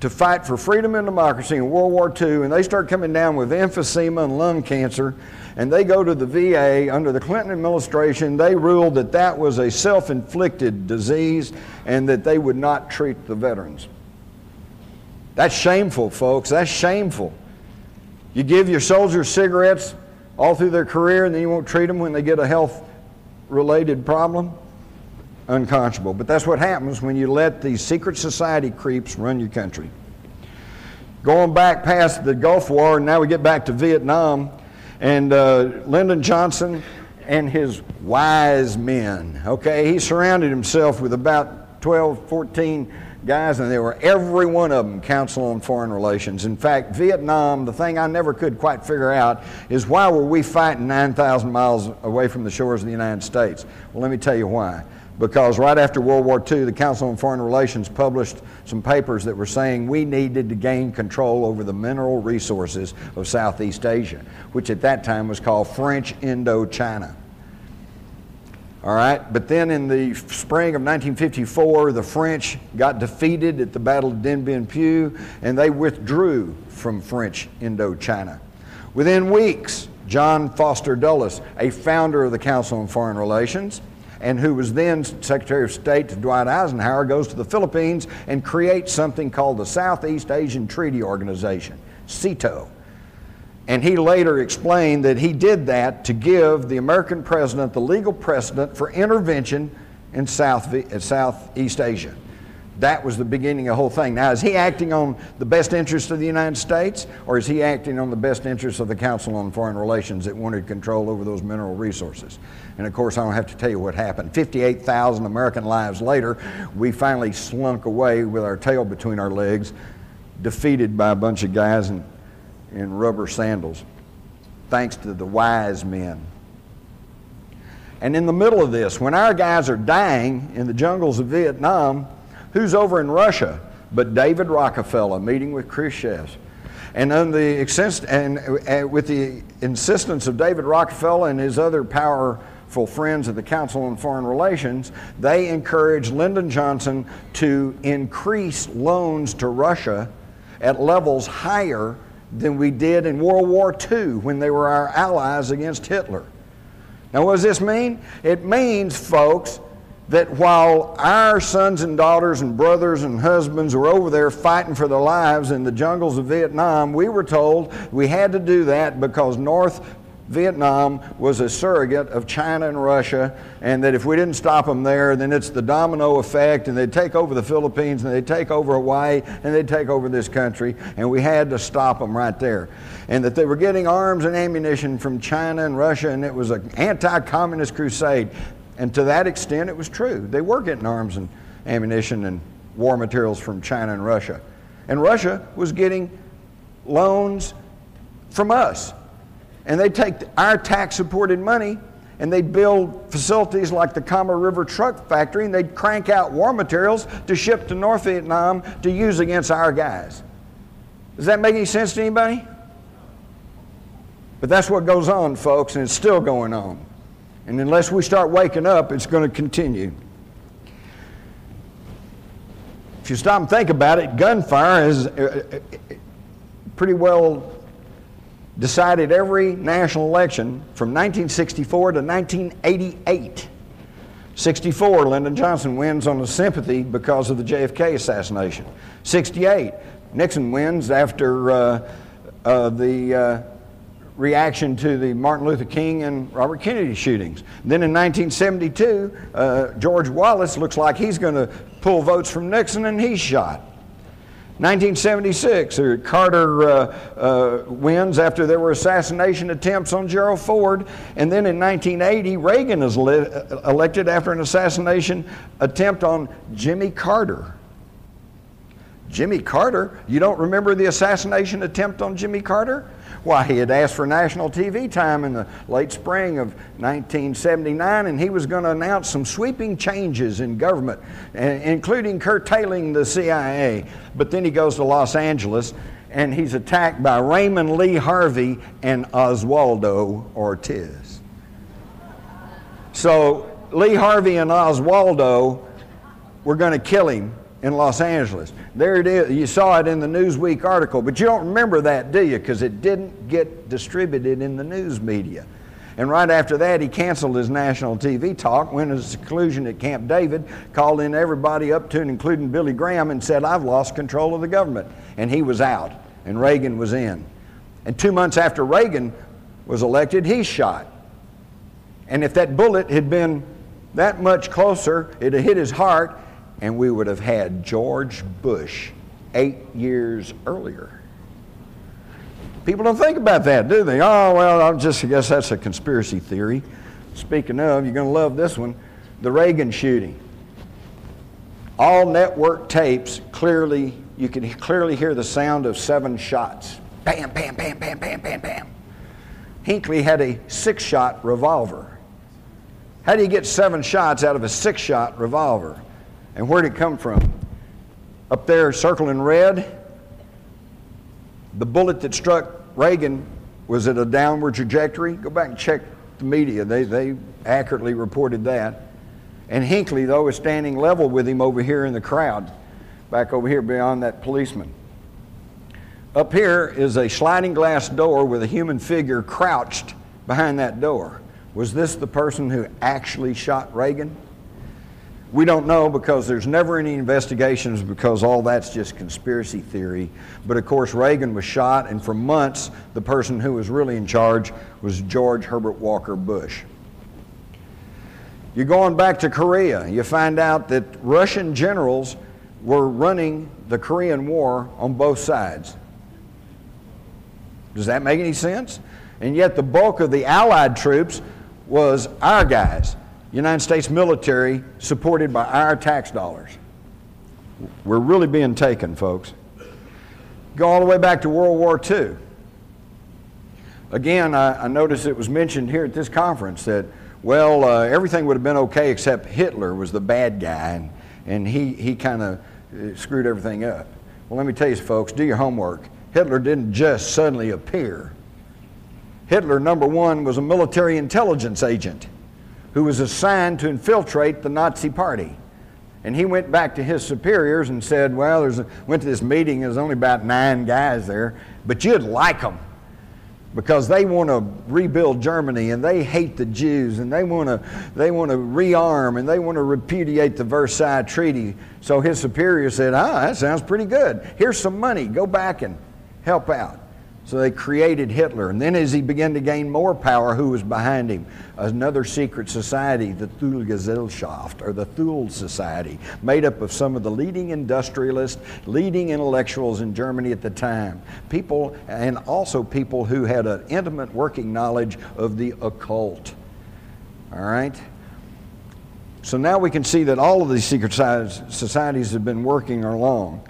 to fight for freedom and democracy in World War II, and they start coming down with emphysema and lung cancer, and they go to the VA under the Clinton administration. They ruled that that was a self inflicted disease and that they would not treat the veterans. That's shameful, folks. That's shameful. You give your soldiers cigarettes all through their career and then you won't treat them when they get a health related problem? Unconscionable. But that's what happens when you let these secret society creeps run your country. Going back past the Gulf War, and now we get back to Vietnam. And uh, Lyndon Johnson and his wise men, okay, he surrounded himself with about 12, 14 guys, and they were every one of them council on foreign relations. In fact, Vietnam, the thing I never could quite figure out is why were we fighting 9,000 miles away from the shores of the United States? Well, let me tell you why because right after World War II, the Council on Foreign Relations published some papers that were saying we needed to gain control over the mineral resources of Southeast Asia, which at that time was called French Indochina. All right, but then in the spring of 1954, the French got defeated at the Battle of Dien Bien Phu and they withdrew from French Indochina. Within weeks, John Foster Dulles, a founder of the Council on Foreign Relations, and who was then Secretary of State to Dwight Eisenhower, goes to the Philippines and creates something called the Southeast Asian Treaty Organization, SEATO. And he later explained that he did that to give the American president the legal precedent for intervention in South, uh, Southeast Asia. That was the beginning of the whole thing. Now, is he acting on the best interest of the United States, or is he acting on the best interest of the Council on Foreign Relations that wanted control over those mineral resources? And of course, I don't have to tell you what happened. 58,000 American lives later, we finally slunk away with our tail between our legs, defeated by a bunch of guys in, in rubber sandals, thanks to the wise men. And in the middle of this, when our guys are dying in the jungles of Vietnam, Who's over in Russia but David Rockefeller meeting with Khrushchev? And, the, and with the insistence of David Rockefeller and his other powerful friends at the Council on Foreign Relations, they encouraged Lyndon Johnson to increase loans to Russia at levels higher than we did in World War II when they were our allies against Hitler. Now, what does this mean? It means, folks, that while our sons and daughters and brothers and husbands were over there fighting for their lives in the jungles of Vietnam, we were told we had to do that because North Vietnam was a surrogate of China and Russia, and that if we didn't stop them there, then it's the domino effect, and they'd take over the Philippines, and they'd take over Hawaii, and they'd take over this country, and we had to stop them right there. And that they were getting arms and ammunition from China and Russia, and it was an anti communist crusade. And to that extent, it was true. They were getting arms and ammunition and war materials from China and Russia. And Russia was getting loans from us. And they take our tax supported money and they'd build facilities like the Kama River Truck Factory and they'd crank out war materials to ship to North Vietnam to use against our guys. Does that make any sense to anybody? But that's what goes on, folks, and it's still going on. And unless we start waking up, it's going to continue. if you stop and think about it, gunfire is uh, uh, pretty well decided every national election from 1964 to 1988. 64, Lyndon Johnson wins on the sympathy because of the JFK assassination. 68, Nixon wins after uh, uh, the uh, reaction to the Martin Luther King and Robert Kennedy shootings. Then in 1972, uh, George Wallace looks like he's going to pull votes from Nixon and he's shot. 1976, uh, Carter uh, uh, wins after there were assassination attempts on Gerald Ford. And then in 1980, Reagan is li- uh, elected after an assassination attempt on Jimmy Carter. Jimmy Carter? You don't remember the assassination attempt on Jimmy Carter? Why, he had asked for national TV time in the late spring of 1979, and he was going to announce some sweeping changes in government, eh, including curtailing the CIA. But then he goes to Los Angeles, and he's attacked by Raymond Lee Harvey and Oswaldo Ortiz. So Lee Harvey and Oswaldo were going to kill him in Los Angeles. There it is. You saw it in the Newsweek article, but you don't remember that, do you? Because it didn't get distributed in the news media. And right after that, he canceled his national TV talk, went into seclusion at Camp David, called in everybody up to and including Billy Graham, and said, I've lost control of the government. And he was out, and Reagan was in. And two months after Reagan was elected, he shot. And if that bullet had been that much closer, it had hit his heart, and we would have had George Bush eight years earlier. People don't think about that, do they? Oh, well, I just guess that's a conspiracy theory. Speaking of, you're going to love this one the Reagan shooting. All network tapes clearly, you can clearly hear the sound of seven shots. Bam, bam, bam, bam, bam, bam, bam. Hinckley had a six shot revolver. How do you get seven shots out of a six shot revolver? And where'd it come from? Up there, circling red, the bullet that struck Reagan was at a downward trajectory. Go back and check the media, they, they accurately reported that. And Hinckley, though, is standing level with him over here in the crowd, back over here beyond that policeman. Up here is a sliding glass door with a human figure crouched behind that door. Was this the person who actually shot Reagan? We don't know because there's never any investigations because all that's just conspiracy theory. But of course, Reagan was shot, and for months, the person who was really in charge was George Herbert Walker Bush. You're going back to Korea, you find out that Russian generals were running the Korean War on both sides. Does that make any sense? And yet, the bulk of the Allied troops was our guys. United States military supported by our tax dollars. We're really being taken, folks. Go all the way back to World War II. Again, I, I noticed it was mentioned here at this conference that, well, uh, everything would have been okay except Hitler was the bad guy, and, and he, he kind of uh, screwed everything up. Well, let me tell you, folks, do your homework. Hitler didn't just suddenly appear. Hitler, number one, was a military intelligence agent who was assigned to infiltrate the Nazi party. And he went back to his superiors and said, Well, there's a, went to this meeting, there's only about nine guys there, but you'd like them because they want to rebuild Germany and they hate the Jews and they want to they want to rearm and they want to repudiate the Versailles Treaty. So his superior said, "Ah, that sounds pretty good. Here's some money. Go back and help out." So they created Hitler. And then as he began to gain more power, who was behind him? Another secret society, the Thule-Gesellschaft, or the Thule Society, made up of some of the leading industrialists, leading intellectuals in Germany at the time. People, and also people who had an intimate working knowledge of the occult. All right? So now we can see that all of these secret societies have been working along.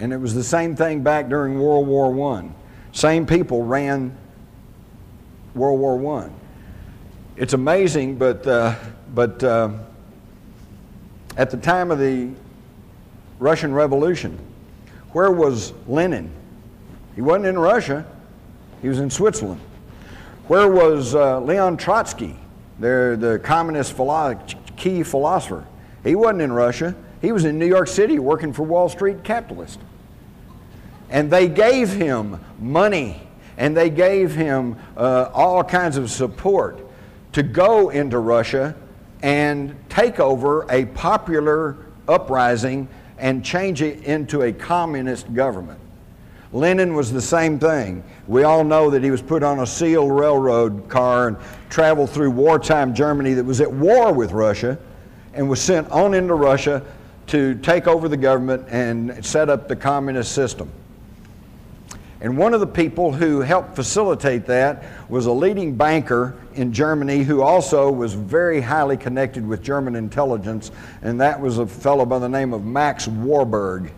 And it was the same thing back during World War I. Same people ran World War I. It's amazing, but, uh, but uh, at the time of the Russian Revolution, where was Lenin? He wasn't in Russia, he was in Switzerland. Where was uh, Leon Trotsky, the, the communist philo- key philosopher? He wasn't in Russia. He was in New York City working for Wall Street capitalists. And they gave him money and they gave him uh, all kinds of support to go into Russia and take over a popular uprising and change it into a communist government. Lenin was the same thing. We all know that he was put on a sealed railroad car and traveled through wartime Germany that was at war with Russia and was sent on into Russia to take over the government and set up the communist system. And one of the people who helped facilitate that was a leading banker in Germany who also was very highly connected with German intelligence, and that was a fellow by the name of Max Warburg.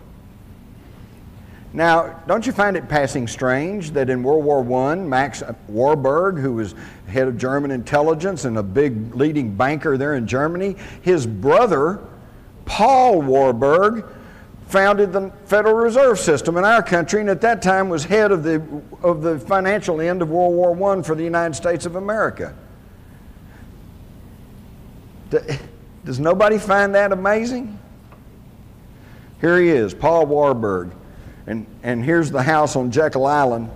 Now, don't you find it passing strange that in World War I, Max Warburg, who was head of German intelligence and a big leading banker there in Germany, his brother, Paul Warburg, founded the Federal Reserve System in our country, and at that time was head of the, of the financial end of World War I for the United States of America. Does nobody find that amazing? Here he is, Paul Warburg. And, and here's the house on Jekyll Island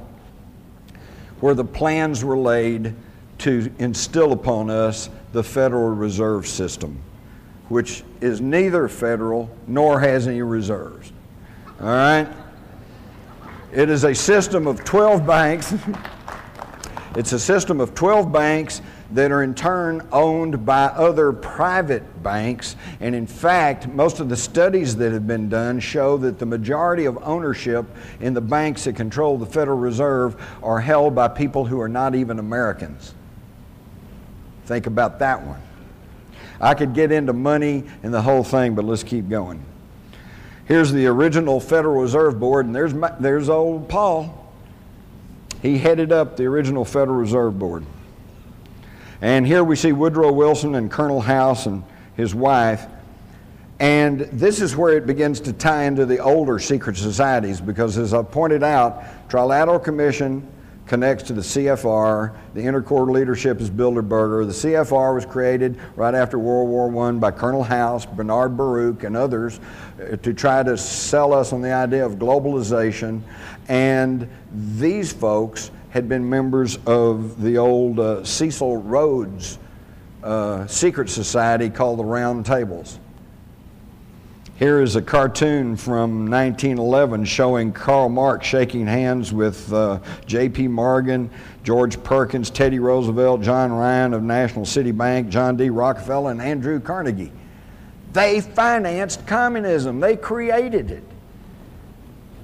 where the plans were laid to instill upon us the Federal Reserve System which is neither federal nor has any reserves. All right? It is a system of 12 banks. [LAUGHS] it's a system of 12 banks that are in turn owned by other private banks. And in fact, most of the studies that have been done show that the majority of ownership in the banks that control the Federal Reserve are held by people who are not even Americans. Think about that one. I could get into money and the whole thing, but let's keep going. Here's the original Federal Reserve Board, and there's, my, there's old Paul. He headed up the original Federal Reserve Board. And here we see Woodrow Wilson and Colonel House and his wife. And this is where it begins to tie into the older secret societies because, as I pointed out, Trilateral Commission, connects to the CFR. The Intercorps leadership is Bilderberger. The CFR was created right after World War I by Colonel House, Bernard Baruch, and others uh, to try to sell us on the idea of globalization. And these folks had been members of the old uh, Cecil Rhodes uh, secret society called the Round Tables. Here is a cartoon from 1911 showing Karl Marx shaking hands with uh, J.P. Morgan, George Perkins, Teddy Roosevelt, John Ryan of National City Bank, John D. Rockefeller, and Andrew Carnegie. They financed communism, they created it.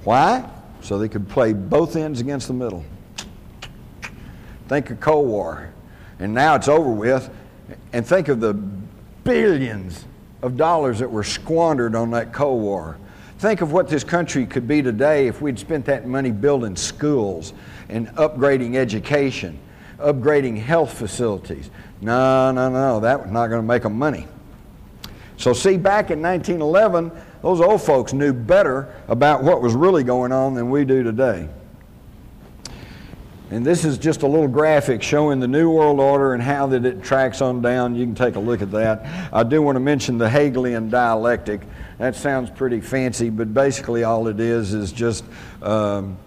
Why? So they could play both ends against the middle. Think of Cold War. And now it's over with. And think of the billions of dollars that were squandered on that Cold War. Think of what this country could be today if we'd spent that money building schools and upgrading education, upgrading health facilities. No, no, no, that was not going to make them money. So, see, back in 1911, those old folks knew better about what was really going on than we do today. And this is just a little graphic showing the New World Order and how that it tracks on down. You can take a look at that. I do want to mention the Hegelian dialectic. That sounds pretty fancy, but basically all it is is just um,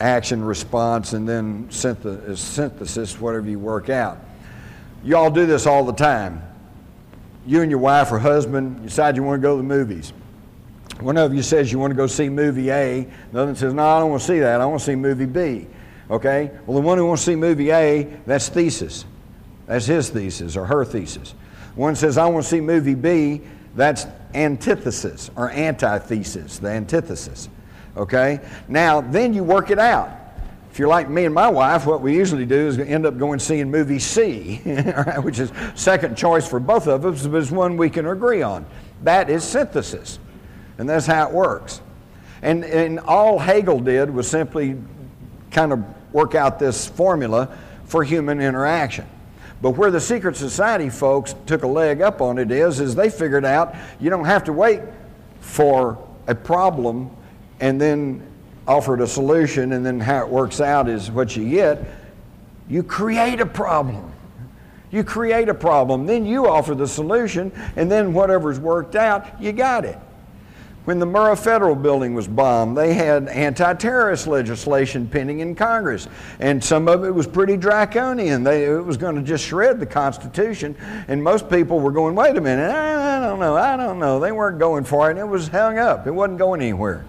action, response, and then synthesis, whatever you work out. You all do this all the time. You and your wife or husband decide you want to go to the movies. One of you says you want to go see movie A, the other says, No, I don't want to see that. I want to see movie B. Okay? Well, the one who wants to see movie A, that's thesis. That's his thesis or her thesis. One says, I want to see movie B, that's antithesis or antithesis, the antithesis. Okay? Now, then you work it out. If you're like me and my wife, what we usually do is end up going seeing movie C, [LAUGHS] which is second choice for both of us, but it's one we can agree on. That is synthesis. And that's how it works. And, and all Hegel did was simply kind of work out this formula for human interaction. But where the secret society folks took a leg up on it is, is they figured out you don't have to wait for a problem and then offered a solution and then how it works out is what you get. You create a problem. You create a problem, then you offer the solution, and then whatever's worked out, you got it. When the Murrah Federal Building was bombed, they had anti terrorist legislation pending in Congress, and some of it was pretty draconian. They, it was going to just shred the Constitution, and most people were going, wait a minute, I, I don't know, I don't know. They weren't going for it, and it was hung up. It wasn't going anywhere.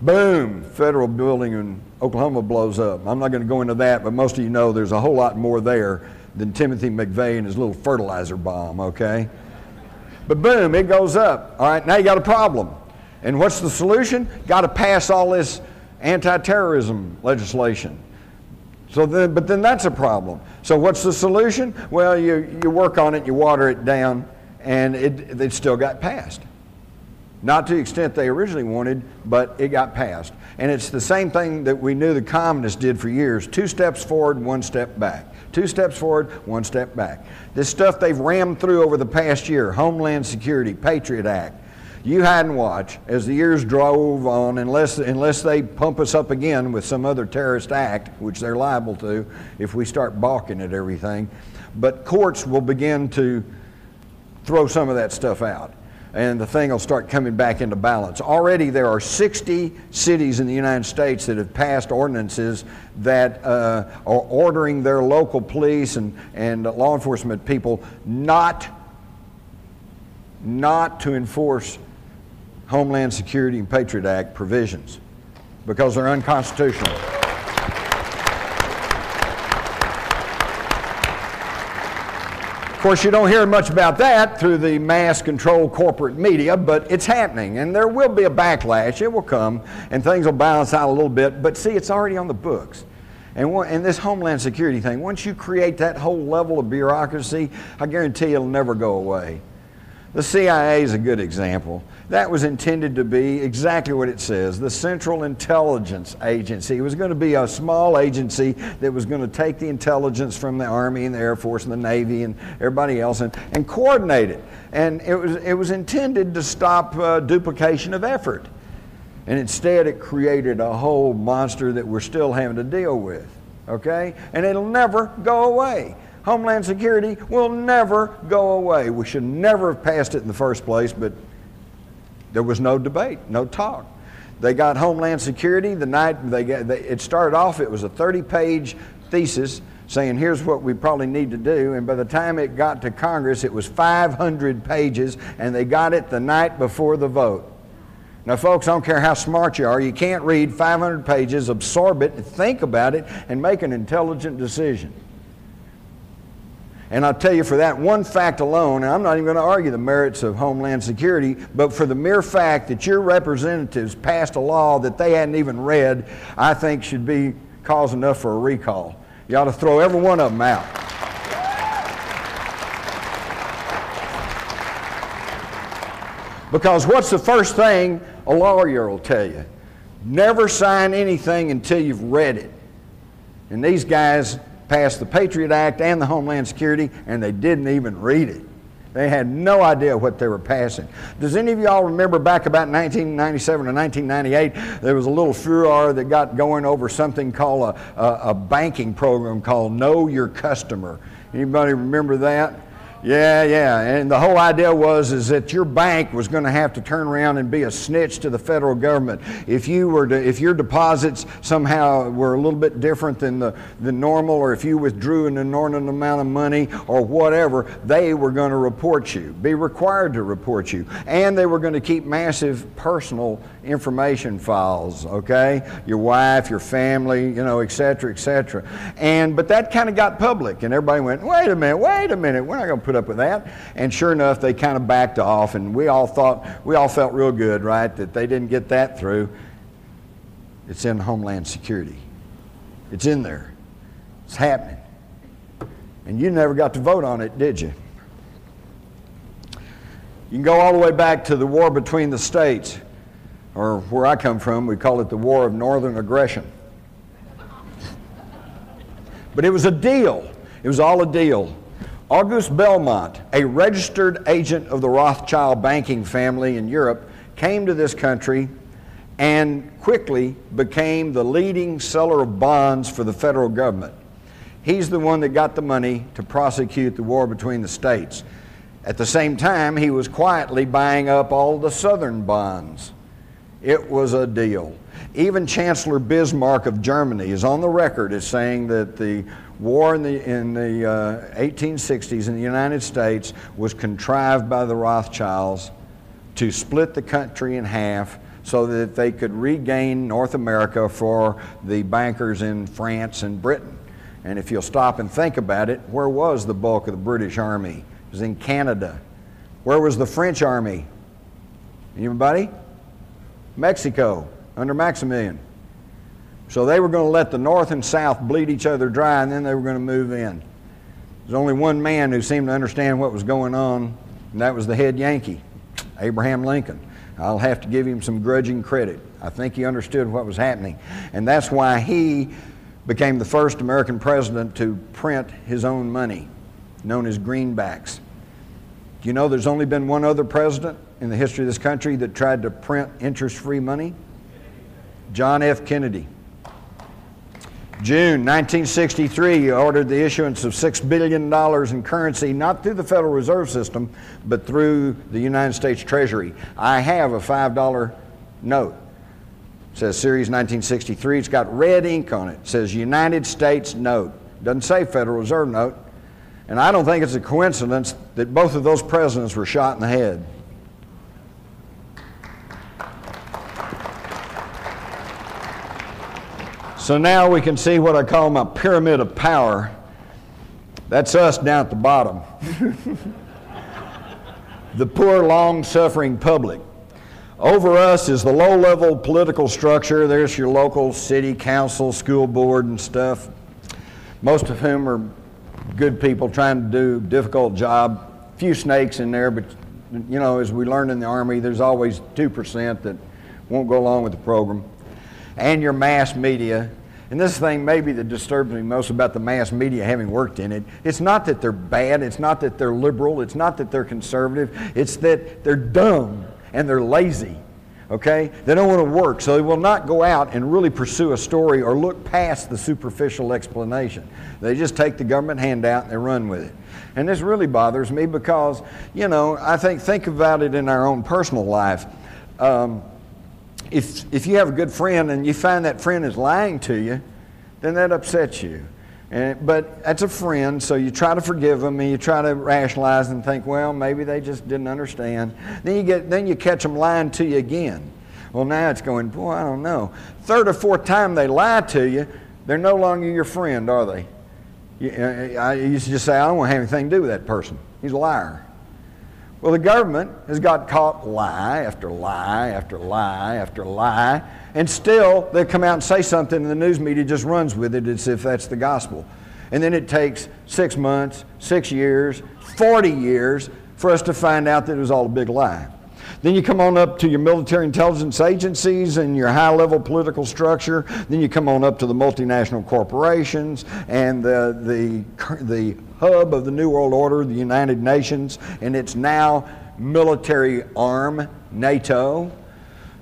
Boom, federal building in Oklahoma blows up. I'm not going to go into that, but most of you know there's a whole lot more there than Timothy McVeigh and his little fertilizer bomb, okay? But boom, it goes up. All right, now you got a problem. And what's the solution? Got to pass all this anti terrorism legislation. So then, but then that's a problem. So what's the solution? Well, you, you work on it, you water it down, and it, it still got passed. Not to the extent they originally wanted, but it got passed. And it's the same thing that we knew the communists did for years two steps forward, one step back. Two steps forward, one step back. This stuff they've rammed through over the past year Homeland Security, Patriot Act. You hide and watch as the years drove on, unless, unless they pump us up again with some other terrorist act, which they're liable to if we start balking at everything. But courts will begin to throw some of that stuff out and the thing will start coming back into balance. Already there are 60 cities in the United States that have passed ordinances that uh, are ordering their local police and, and law enforcement people not, not to enforce Homeland Security and Patriot Act provisions because they're unconstitutional. Of course, you don't hear much about that through the mass control corporate media, but it's happening, and there will be a backlash. It will come, and things will balance out a little bit. But see, it's already on the books. And, and this Homeland Security thing, once you create that whole level of bureaucracy, I guarantee it'll never go away. The CIA is a good example. That was intended to be exactly what it says the Central Intelligence Agency. It was going to be a small agency that was going to take the intelligence from the Army and the Air Force and the Navy and everybody else and, and coordinate it. And it was, it was intended to stop uh, duplication of effort. And instead, it created a whole monster that we're still having to deal with. Okay? And it'll never go away. Homeland Security will never go away. We should never have passed it in the first place, but there was no debate, no talk. They got Homeland Security the night they got. They, it started off. It was a 30-page thesis saying here's what we probably need to do. And by the time it got to Congress, it was 500 pages, and they got it the night before the vote. Now, folks, I don't care how smart you are, you can't read 500 pages, absorb it, think about it, and make an intelligent decision. And I'll tell you for that one fact alone, and I'm not even going to argue the merits of Homeland Security, but for the mere fact that your representatives passed a law that they hadn't even read, I think should be cause enough for a recall. You ought to throw every one of them out. Because what's the first thing a lawyer will tell you? Never sign anything until you've read it. And these guys passed the Patriot Act and the Homeland Security, and they didn't even read it. They had no idea what they were passing. Does any of y'all remember back about 1997 or 1998, there was a little furor that got going over something called a, a, a banking program called Know Your Customer. Anybody remember that? Yeah, yeah. And the whole idea was is that your bank was going to have to turn around and be a snitch to the federal government. If you were to, if your deposits somehow were a little bit different than the, the normal, or if you withdrew an inordinate amount of money or whatever, they were going to report you, be required to report you. And they were going to keep massive personal information files, okay? Your wife, your family, you know, et cetera, et cetera. And but that kind of got public, and everybody went, wait a minute, wait a minute, we're not going to put up with that. And sure enough, they kind of backed off, and we all thought, we all felt real good, right, that they didn't get that through. It's in Homeland Security, it's in there, it's happening. And you never got to vote on it, did you? You can go all the way back to the war between the states, or where I come from, we call it the War of Northern Aggression. But it was a deal. It was all a deal. August Belmont, a registered agent of the Rothschild banking family in Europe, came to this country and quickly became the leading seller of bonds for the federal government. He's the one that got the money to prosecute the war between the states. At the same time, he was quietly buying up all the Southern bonds. It was a deal. Even Chancellor Bismarck of Germany is on the record as saying that the war in the, in the uh, 1860s in the United States was contrived by the Rothschilds to split the country in half so that they could regain North America for the bankers in France and Britain. And if you'll stop and think about it, where was the bulk of the British Army? It was in Canada. Where was the French Army? Anybody? Mexico, under Maximilian. So they were going to let the North and South bleed each other dry, and then they were going to move in. There's only one man who seemed to understand what was going on, and that was the head Yankee, Abraham Lincoln. I'll have to give him some grudging credit. I think he understood what was happening. And that's why he became the first American president to print his own money, known as greenbacks. Do you know there's only been one other president in the history of this country that tried to print interest free money? John F. Kennedy. June 1963, he ordered the issuance of $6 billion in currency, not through the Federal Reserve System, but through the United States Treasury. I have a $5 note. It says Series 1963. It's got red ink on it. It says United States note. It Doesn't say Federal Reserve note. And I don't think it's a coincidence that both of those presidents were shot in the head. So now we can see what I call my pyramid of power. That's us down at the bottom. [LAUGHS] the poor, long suffering public. Over us is the low level political structure. There's your local city council, school board, and stuff, most of whom are good people trying to do a difficult job. A Few snakes in there, but you know, as we learned in the Army, there's always 2% that won't go along with the program and your mass media. And this thing maybe that disturbs me most about the mass media having worked in it. It's not that they're bad, it's not that they're liberal, it's not that they're conservative, it's that they're dumb and they're lazy. Okay? They don't want to work, so they will not go out and really pursue a story or look past the superficial explanation. They just take the government handout and they run with it. And this really bothers me because, you know, I think think about it in our own personal life. Um, if, if you have a good friend and you find that friend is lying to you, then that upsets you. And, but that's a friend, so you try to forgive them and you try to rationalize and think, well, maybe they just didn't understand. Then you, get, then you catch them lying to you again. Well, now it's going, boy, I don't know. Third or fourth time they lie to you, they're no longer your friend, are they? You, uh, I used to just say, I don't want to have anything to do with that person. He's a liar. Well, the government has got caught lie after lie after lie after lie, and still they come out and say something, and the news media just runs with it as if that's the gospel. And then it takes six months, six years, 40 years for us to find out that it was all a big lie. Then you come on up to your military intelligence agencies and your high level political structure. Then you come on up to the multinational corporations and the, the, the hub of the New World Order, the United Nations, and its now military arm, NATO.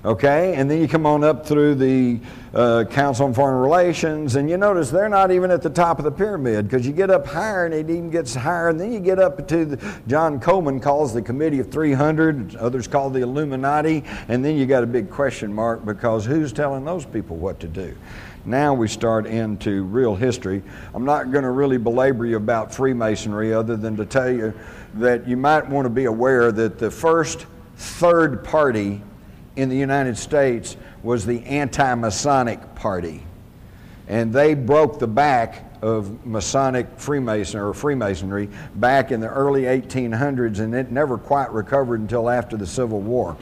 Okay, and then you come on up through the uh, Council on Foreign Relations, and you notice they're not even at the top of the pyramid because you get up higher and it even gets higher, and then you get up to the, John Coleman calls the Committee of 300, others call the Illuminati, and then you got a big question mark because who's telling those people what to do? Now we start into real history. I'm not going to really belabor you about Freemasonry other than to tell you that you might want to be aware that the first third party in the United States was the anti Masonic Party. And they broke the back of Masonic Freemasonry or Freemasonry back in the early 1800s, and it never quite recovered until after the Civil War.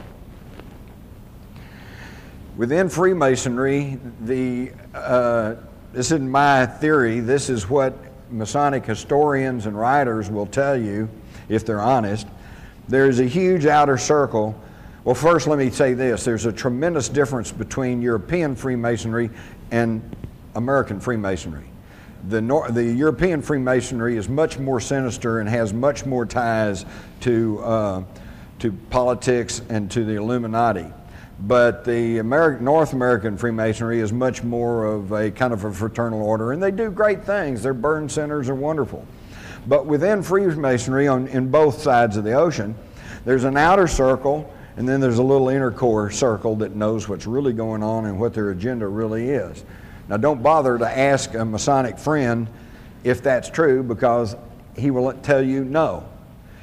Within Freemasonry, the, uh, this isn't my theory, this is what Masonic historians and writers will tell you, if they're honest. There's a huge outer circle well, first, let me say this there's a tremendous difference between European Freemasonry and American Freemasonry. The, Nor- the European Freemasonry is much more sinister and has much more ties to, uh, to politics and to the Illuminati. But the North American Freemasonry is much more of a kind of a fraternal order, and they do great things. Their burn centers are wonderful. But within Freemasonry, on, in both sides of the ocean, there's an outer circle, and then there's a little inner core circle that knows what's really going on and what their agenda really is. Now, don't bother to ask a Masonic friend if that's true because he will tell you no.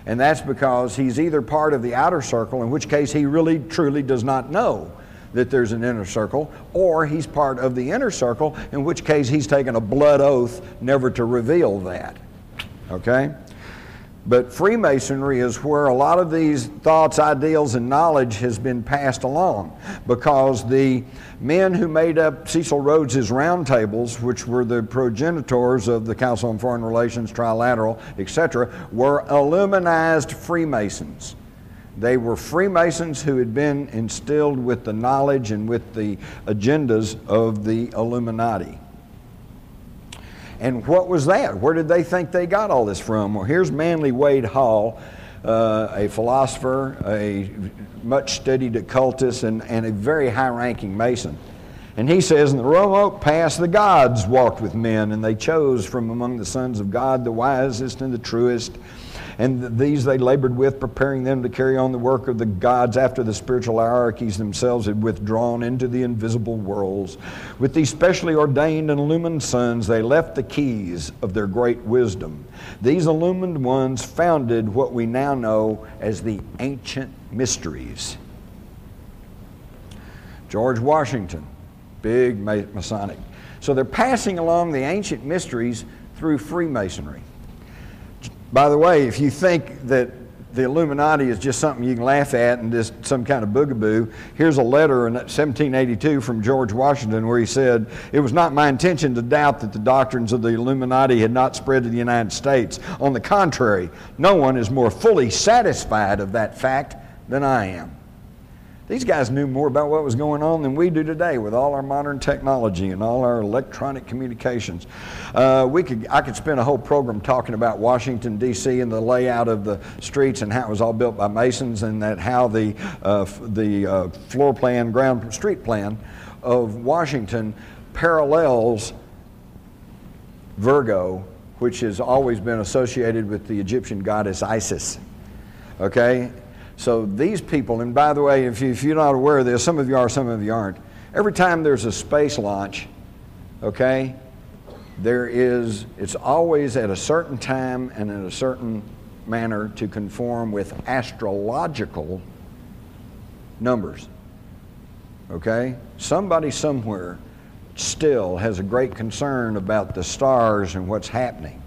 And that's because he's either part of the outer circle, in which case he really truly does not know that there's an inner circle, or he's part of the inner circle, in which case he's taken a blood oath never to reveal that. Okay? But Freemasonry is where a lot of these thoughts, ideals, and knowledge has been passed along because the men who made up Cecil Rhodes's roundtables, which were the progenitors of the Council on Foreign Relations, Trilateral, etc., were Illuminized Freemasons. They were Freemasons who had been instilled with the knowledge and with the agendas of the Illuminati. And what was that? Where did they think they got all this from? Well, here's Manly Wade Hall, uh, a philosopher, a much studied occultist, and, and a very high ranking Mason. And he says, In the remote past, the gods walked with men, and they chose from among the sons of God the wisest and the truest and these they labored with, preparing them to carry on the work of the gods after the spiritual hierarchies themselves had withdrawn into the invisible worlds. With these specially ordained and illumined sons, they left the keys of their great wisdom. These illumined ones founded what we now know as the ancient mysteries. George Washington, big Masonic. So they're passing along the ancient mysteries through Freemasonry. By the way, if you think that the Illuminati is just something you can laugh at and just some kind of boogaboo. Here's a letter in 1782 from George Washington where he said, It was not my intention to doubt that the doctrines of the Illuminati had not spread to the United States. On the contrary, no one is more fully satisfied of that fact than I am. These guys knew more about what was going on than we do today with all our modern technology and all our electronic communications. Uh, we could, I could spend a whole program talking about Washington, D.C. and the layout of the streets and how it was all built by Masons and that how the, uh, the uh, floor plan, ground street plan of Washington parallels Virgo, which has always been associated with the Egyptian goddess Isis. Okay? So these people, and by the way, if, you, if you're not aware of this, some of you are, some of you aren't. Every time there's a space launch, okay, there is, it's always at a certain time and in a certain manner to conform with astrological numbers. Okay? Somebody somewhere still has a great concern about the stars and what's happening.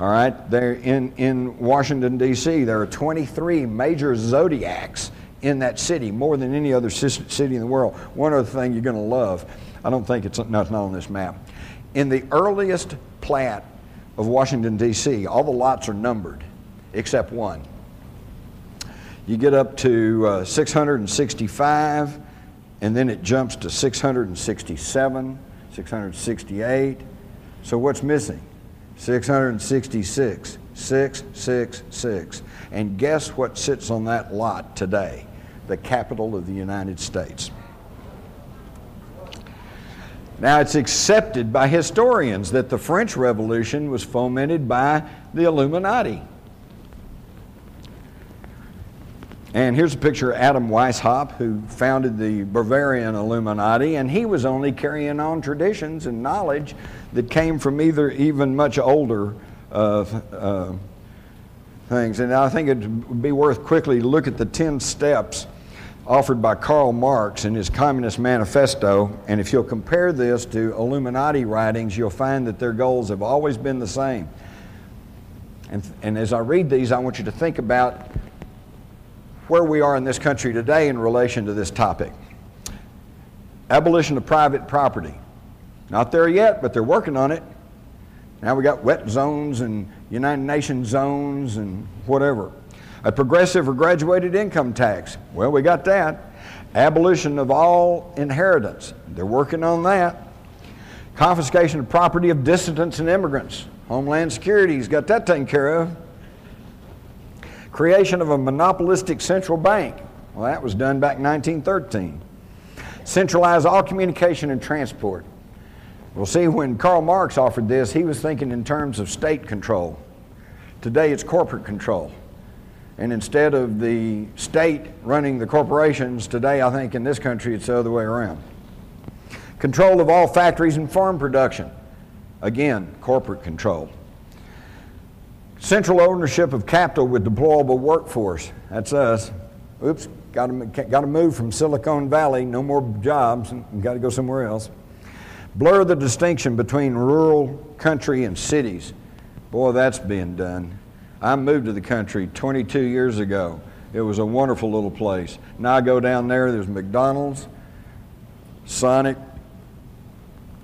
All right, there in, in Washington, D.C., there are 23 major zodiacs in that city, more than any other city in the world. One other thing you're going to love, I don't think it's, no, it's not on this map. In the earliest plat of Washington, D.C., all the lots are numbered except one. You get up to uh, 665, and then it jumps to 667, 668. So what's missing? 666. 666. And guess what sits on that lot today? The capital of the United States. Now, it's accepted by historians that the French Revolution was fomented by the Illuminati. And here's a picture of Adam Weishaupt, who founded the Bavarian Illuminati, and he was only carrying on traditions and knowledge that came from either even much older uh, uh, things. And I think it would be worth quickly to look at the 10 steps offered by Karl Marx in his Communist Manifesto. And if you'll compare this to Illuminati writings, you'll find that their goals have always been the same. And, and as I read these, I want you to think about where we are in this country today in relation to this topic. Abolition of private property. Not there yet, but they're working on it. Now we got wet zones and United Nations zones and whatever. A progressive or graduated income tax. Well, we got that. Abolition of all inheritance. They're working on that. Confiscation of property of dissidents and immigrants. Homeland Security's got that taken care of. Creation of a monopolistic central bank. Well, that was done back in 1913. centralize all communication and transport. Well, see, when Karl Marx offered this, he was thinking in terms of state control. Today it's corporate control. And instead of the state running the corporations, today I think in this country it's the other way around. Control of all factories and farm production. Again, corporate control. Central ownership of capital with deployable workforce. That's us. Oops, got to, got to move from Silicon Valley, no more jobs, and got to go somewhere else. Blur the distinction between rural, country, and cities. Boy, that's being done. I moved to the country 22 years ago. It was a wonderful little place. Now I go down there, there's McDonald's, Sonic,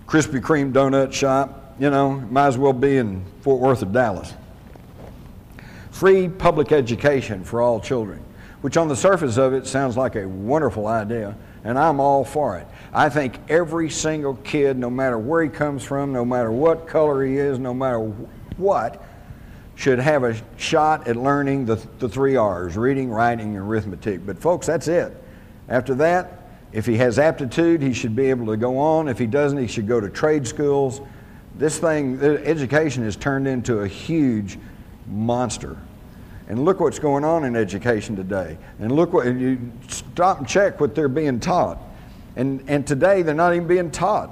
Krispy Kreme donut shop. You know, might as well be in Fort Worth or Dallas. Free public education for all children, which on the surface of it sounds like a wonderful idea, and I'm all for it. I think every single kid, no matter where he comes from, no matter what color he is, no matter what, should have a shot at learning the, the three R's reading, writing, and arithmetic. But, folks, that's it. After that, if he has aptitude, he should be able to go on. If he doesn't, he should go to trade schools. This thing, education has turned into a huge monster. And look what's going on in education today. And look what, you stop and check what they're being taught. And, and today, they're not even being taught.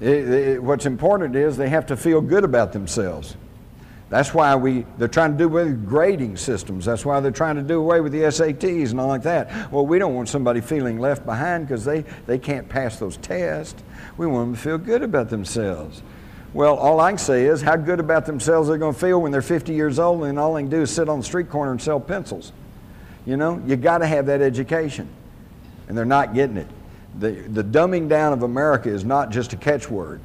It, it, what's important is they have to feel good about themselves. That's why we, they're trying to do away with grading systems. That's why they're trying to do away with the SATs and all like that. Well, we don't want somebody feeling left behind because they, they can't pass those tests. We want them to feel good about themselves. Well, all I can say is how good about themselves they're going to feel when they're 50 years old and all they can do is sit on the street corner and sell pencils. You know, you got to have that education. And they're not getting it. The, the dumbing down of America is not just a catchword,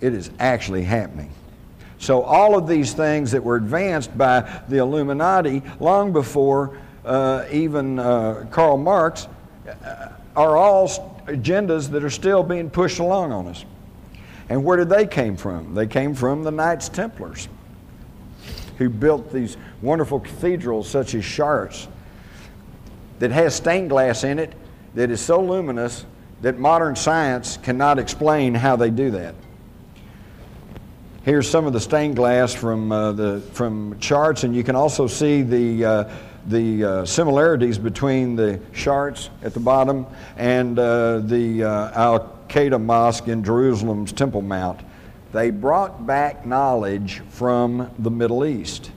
it is actually happening. So, all of these things that were advanced by the Illuminati long before uh, even uh, Karl Marx uh, are all agendas that are still being pushed along on us. And where did they came from? They came from the Knights Templars, who built these wonderful cathedrals such as Chartres that has stained glass in it that is so luminous that modern science cannot explain how they do that. Here's some of the stained glass from, uh, the, from Chartres, and you can also see the, uh, the uh, similarities between the Chartres at the bottom and uh, the Mosque in Jerusalem's Temple Mount. They brought back knowledge from the Middle East.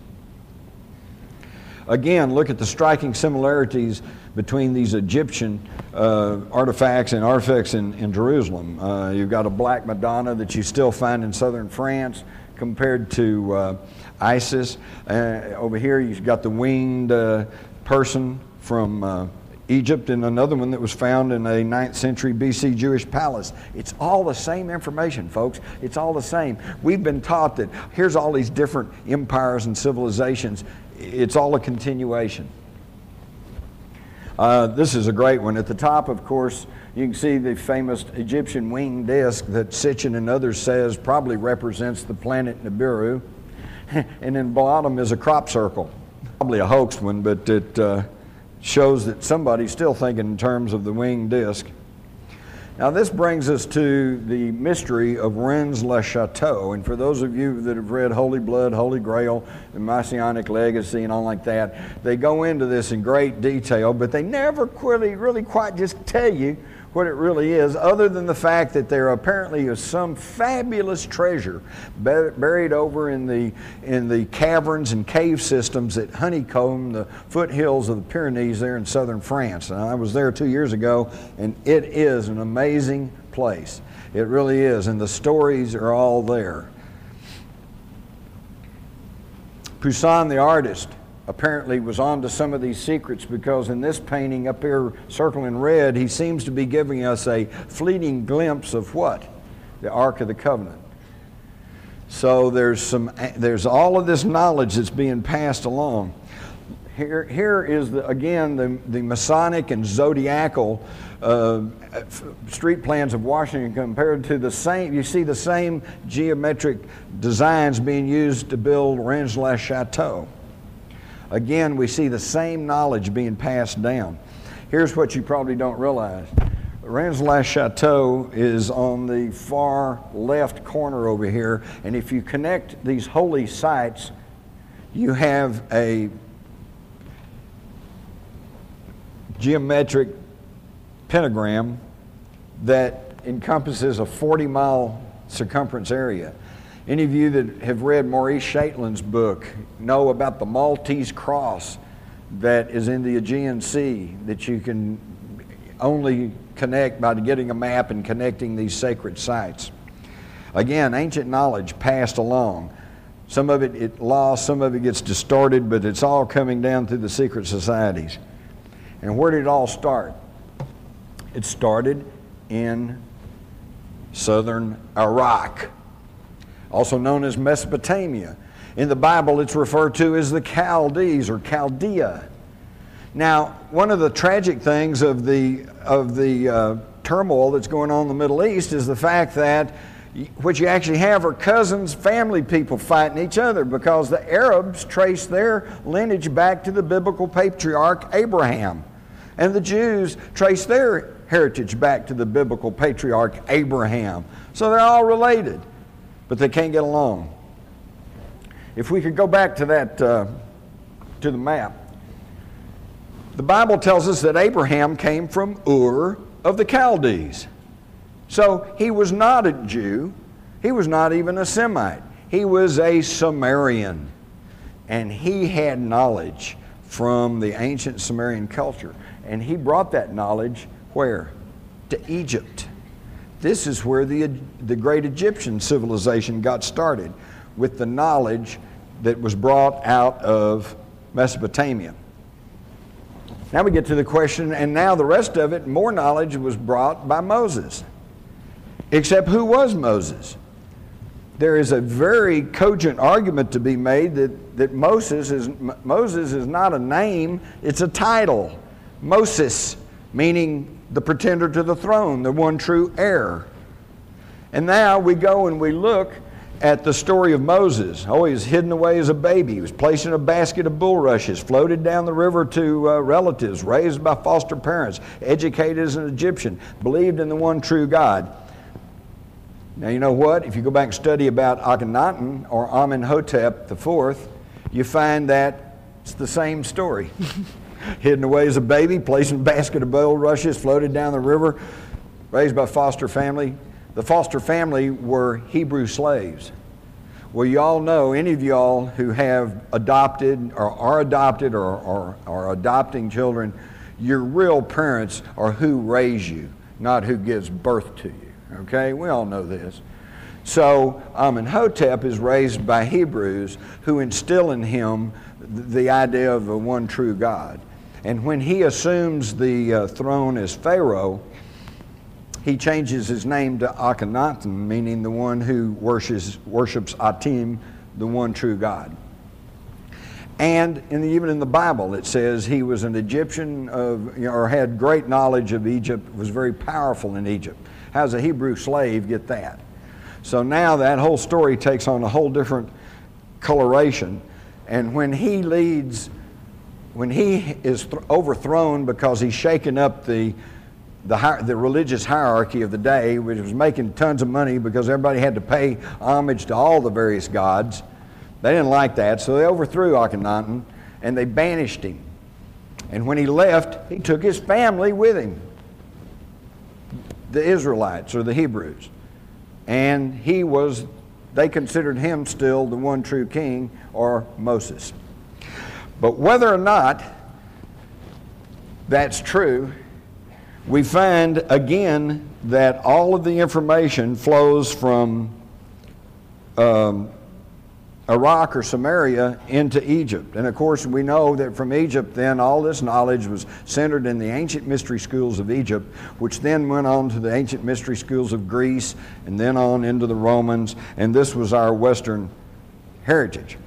Again, look at the striking similarities between these Egyptian uh, artifacts and artifacts in, in Jerusalem. Uh, you've got a black Madonna that you still find in southern France compared to uh, Isis. Uh, over here, you've got the winged uh, person from uh, Egypt and another one that was found in a 9th century BC Jewish palace. It's all the same information, folks. It's all the same. We've been taught that here's all these different empires and civilizations. It's all a continuation. Uh, this is a great one. At the top, of course, you can see the famous Egyptian wing disk that Sitchin and others says probably represents the planet Nibiru. [LAUGHS] and in bottom is a crop circle. Probably a hoaxed one, but it uh, shows that somebody's still thinking in terms of the winged disk. Now, this brings us to the mystery of Rennes le Chateau. And for those of you that have read Holy Blood, Holy Grail, the Messianic Legacy, and all like that, they go into this in great detail, but they never really, really quite just tell you what it really is, other than the fact that there apparently is some fabulous treasure buried over in the, in the caverns and cave systems that honeycomb the foothills of the Pyrenees there in southern France. And I was there two years ago, and it is an amazing place. It really is, and the stories are all there. Poussin, the artist, apparently was onto some of these secrets because in this painting up here, circled in red, he seems to be giving us a fleeting glimpse of what? The Ark of the Covenant. So there's some, there's all of this knowledge that's being passed along. Here, here is the, again the, the Masonic and zodiacal uh, street plans of Washington compared to the same. You see the same geometric designs being used to build Rennes-le-Chateau. Again, we see the same knowledge being passed down. Here's what you probably don't realize Rennes-le-Chateau is on the far left corner over here, and if you connect these holy sites, you have a geometric pentagram that encompasses a 40 mile circumference area. Any of you that have read Maurice Chatelain's book know about the Maltese cross that is in the Aegean Sea that you can only connect by getting a map and connecting these sacred sites. Again, ancient knowledge passed along. Some of it, it lost, some of it gets distorted, but it's all coming down through the secret societies. And where did it all start? It started in southern Iraq, also known as Mesopotamia. In the Bible, it's referred to as the Chaldees or Chaldea. Now, one of the tragic things of the, of the uh, turmoil that's going on in the Middle East is the fact that what you actually have are cousins, family people fighting each other because the Arabs trace their lineage back to the biblical patriarch Abraham. And the Jews trace their heritage back to the biblical patriarch Abraham. So they're all related, but they can't get along. If we could go back to that, uh, to the map, the Bible tells us that Abraham came from Ur of the Chaldees. So he was not a Jew, he was not even a Semite, he was a Sumerian. And he had knowledge from the ancient Sumerian culture. And he brought that knowledge where? To Egypt. This is where the, the great Egyptian civilization got started, with the knowledge that was brought out of Mesopotamia. Now we get to the question, and now the rest of it, more knowledge was brought by Moses. Except who was Moses? There is a very cogent argument to be made that, that Moses, is, Moses is not a name, it's a title. Moses, meaning the pretender to the throne, the one true heir. And now we go and we look at the story of Moses. Oh, he was hidden away as a baby. He was placed in a basket of bulrushes, floated down the river to uh, relatives, raised by foster parents, educated as an Egyptian, believed in the one true God. Now, you know what? If you go back and study about Akhenaten or Amenhotep IV, you find that it's the same story. [LAUGHS] hidden away as a baby, placed in a basket of bulrushes, rushes, floated down the river, raised by foster family. The foster family were Hebrew slaves. Well, you all know, any of y'all who have adopted or are adopted or, are adopting children, your real parents are who raise you, not who gives birth to you. Okay? We all know this. So Amenhotep is raised by Hebrews who instill in him the idea of a one true God. And when he assumes the uh, throne as Pharaoh, he changes his name to Akhenaten, meaning the one who worships, worships Atum, the one true God. And in the, even in the Bible, it says he was an Egyptian of, you know, or had great knowledge of Egypt, was very powerful in Egypt. How's a Hebrew slave get that? So now that whole story takes on a whole different coloration. And when he leads when he is th- overthrown because he's shaken up the, the, the religious hierarchy of the day, which was making tons of money because everybody had to pay homage to all the various gods, they didn't like that, so they overthrew Akhenaten and they banished him. And when he left, he took his family with him, the Israelites or the Hebrews. And he was, they considered him still the one true king or Moses. But whether or not that's true, we find again that all of the information flows from um, Iraq or Sumeria into Egypt. And of course, we know that from Egypt, then all this knowledge was centered in the ancient mystery schools of Egypt, which then went on to the ancient mystery schools of Greece and then on into the Romans. And this was our Western heritage.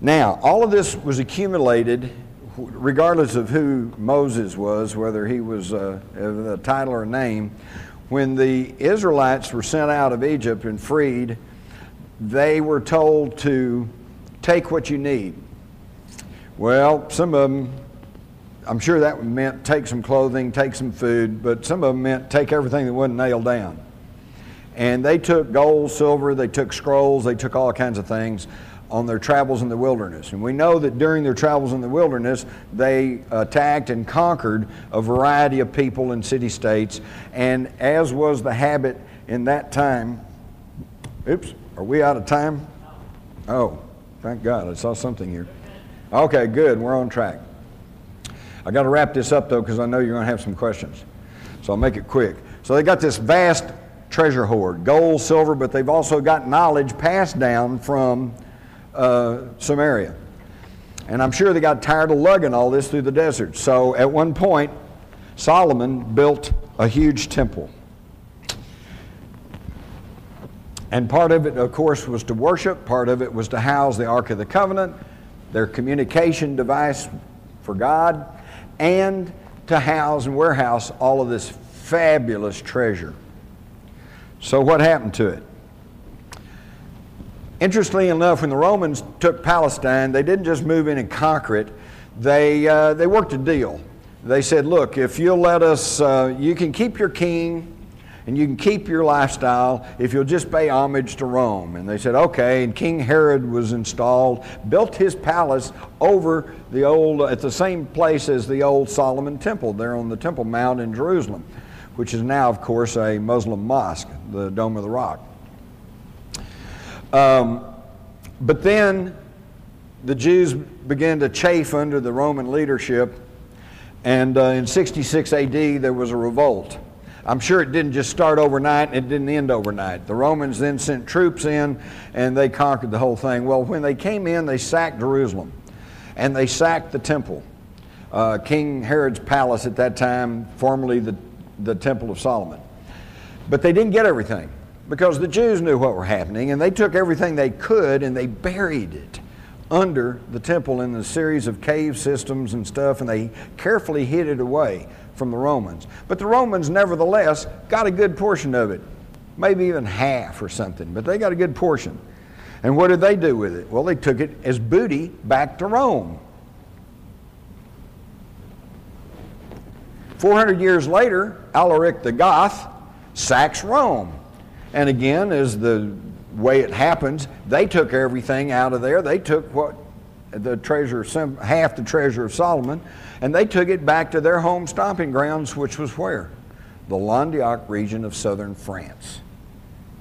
Now, all of this was accumulated regardless of who Moses was, whether he was uh, a title or a name. When the Israelites were sent out of Egypt and freed, they were told to take what you need. Well, some of them I'm sure that meant take some clothing, take some food, but some of them meant take everything that wasn't nailed down. And they took gold, silver, they took scrolls, they took all kinds of things on their travels in the wilderness. And we know that during their travels in the wilderness, they attacked and conquered a variety of people and city states. And as was the habit in that time, oops, are we out of time? Oh, thank God, I saw something here. Okay, good, we're on track. I got to wrap this up though because I know you're going to have some questions. So I'll make it quick. So they got this vast treasure hoard gold, silver, but they've also got knowledge passed down from uh, Sumeria. And I'm sure they got tired of lugging all this through the desert. So at one point, Solomon built a huge temple. And part of it, of course, was to worship, part of it was to house the Ark of the Covenant, their communication device for God, and to house and warehouse all of this fabulous treasure. So, what happened to it? Interestingly enough, when the Romans took Palestine, they didn't just move in and conquer it, they, uh, they worked a deal. They said, Look, if you'll let us, uh, you can keep your king and you can keep your lifestyle if you'll just pay homage to Rome. And they said, okay. And King Herod was installed, built his palace over the old, at the same place as the old Solomon Temple, there on the Temple Mount in Jerusalem, which is now, of course, a Muslim mosque, the Dome of the Rock. Um, but then the Jews began to chafe under the Roman leadership, and uh, in 66 AD there was a revolt. I'm sure it didn't just start overnight and it didn't end overnight. The Romans then sent troops in and they conquered the whole thing. Well, when they came in, they sacked Jerusalem and they sacked the temple. Uh, King Herod's palace at that time, formerly the, the Temple of Solomon. But they didn't get everything because the Jews knew what were happening and they took everything they could and they buried it under the temple in a series of cave systems and stuff and they carefully hid it away from the Romans. But the Romans, nevertheless, got a good portion of it, maybe even half or something, but they got a good portion. And what did they do with it? Well, they took it as booty back to Rome. 400 years later, Alaric the Goth sacks Rome. And again, as the way it happens, they took everything out of there. They took what the treasure, half the treasure of Solomon, and they took it back to their home stomping grounds, which was where? The Languedoc region of southern France.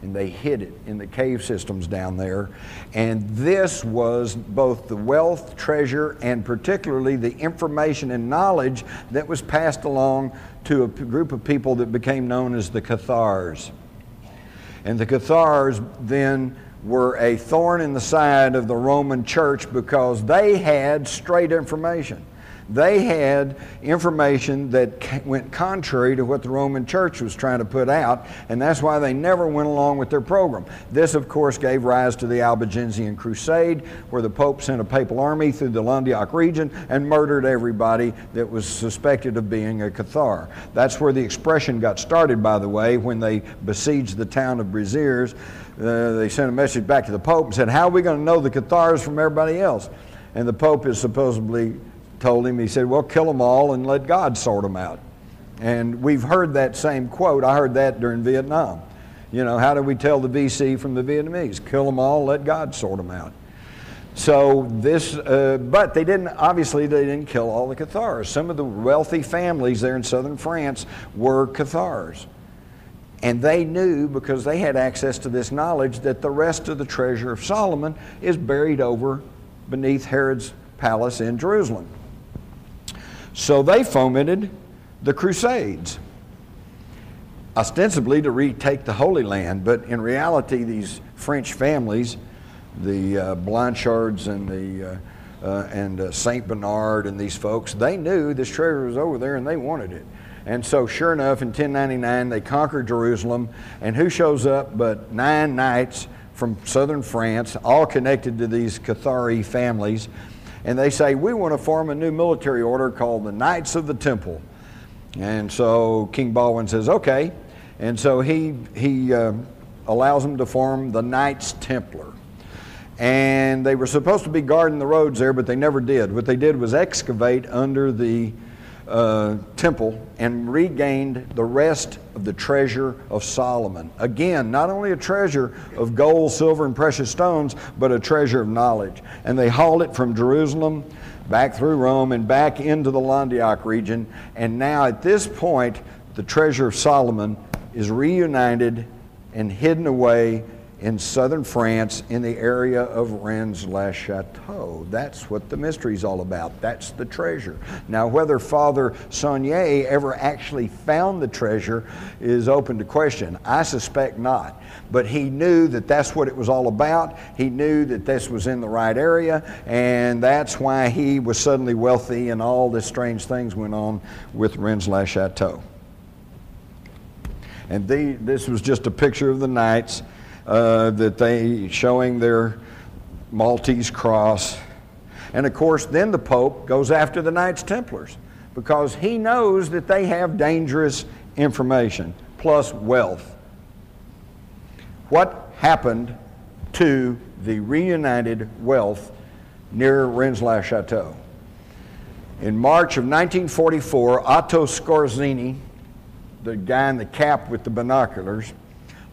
And they hid it in the cave systems down there. And this was both the wealth, treasure, and particularly the information and knowledge that was passed along to a group of people that became known as the Cathars. And the Cathars then were a thorn in the side of the Roman church because they had straight information. They had information that went contrary to what the Roman church was trying to put out, and that's why they never went along with their program. This, of course, gave rise to the Albigensian Crusade, where the Pope sent a papal army through the Languedoc region and murdered everybody that was suspected of being a Cathar. That's where the expression got started, by the way, when they besieged the town of Béziers. Uh, they sent a message back to the Pope and said, How are we going to know the Cathars from everybody else? And the Pope is supposedly told him, he said, Well, kill them all and let God sort them out. And we've heard that same quote. I heard that during Vietnam. You know, how do we tell the VC from the Vietnamese? Kill them all, let God sort them out. So this, uh, but they didn't, obviously they didn't kill all the Cathars. Some of the wealthy families there in southern France were Cathars. And they knew, because they had access to this knowledge, that the rest of the treasure of Solomon is buried over beneath Herod's palace in Jerusalem. So they fomented the Crusades, ostensibly to retake the Holy Land, but in reality, these French families, the uh, Blanchards and the uh, uh, and uh, Saint Bernard and these folks, they knew this treasure was over there and they wanted it. And so, sure enough, in 1099, they conquered Jerusalem. And who shows up but nine knights from southern France, all connected to these Cathari families? And they say, We want to form a new military order called the Knights of the Temple. And so King Baldwin says, Okay. And so he, he uh, allows them to form the Knights Templar. And they were supposed to be guarding the roads there, but they never did. What they did was excavate under the uh, temple and regained the rest of the treasure of Solomon. Again, not only a treasure of gold, silver, and precious stones, but a treasure of knowledge. And they hauled it from Jerusalem back through Rome and back into the Languedoc region. And now, at this point, the treasure of Solomon is reunited and hidden away in southern France in the area of Rennes-le-Chateau. That's what the mystery is all about. That's the treasure. Now, whether Father Saunière ever actually found the treasure is open to question. I suspect not. But he knew that that's what it was all about. He knew that this was in the right area, and that's why he was suddenly wealthy and all the strange things went on with Rennes-le-Chateau. And the, this was just a picture of the knights uh, that they showing their Maltese cross. And of course, then the Pope goes after the Knights Templars because he knows that they have dangerous information plus wealth. What happened to the reunited wealth near Rennes-le-Chateau? In March of 1944, Otto Skorzeny, the guy in the cap with the binoculars,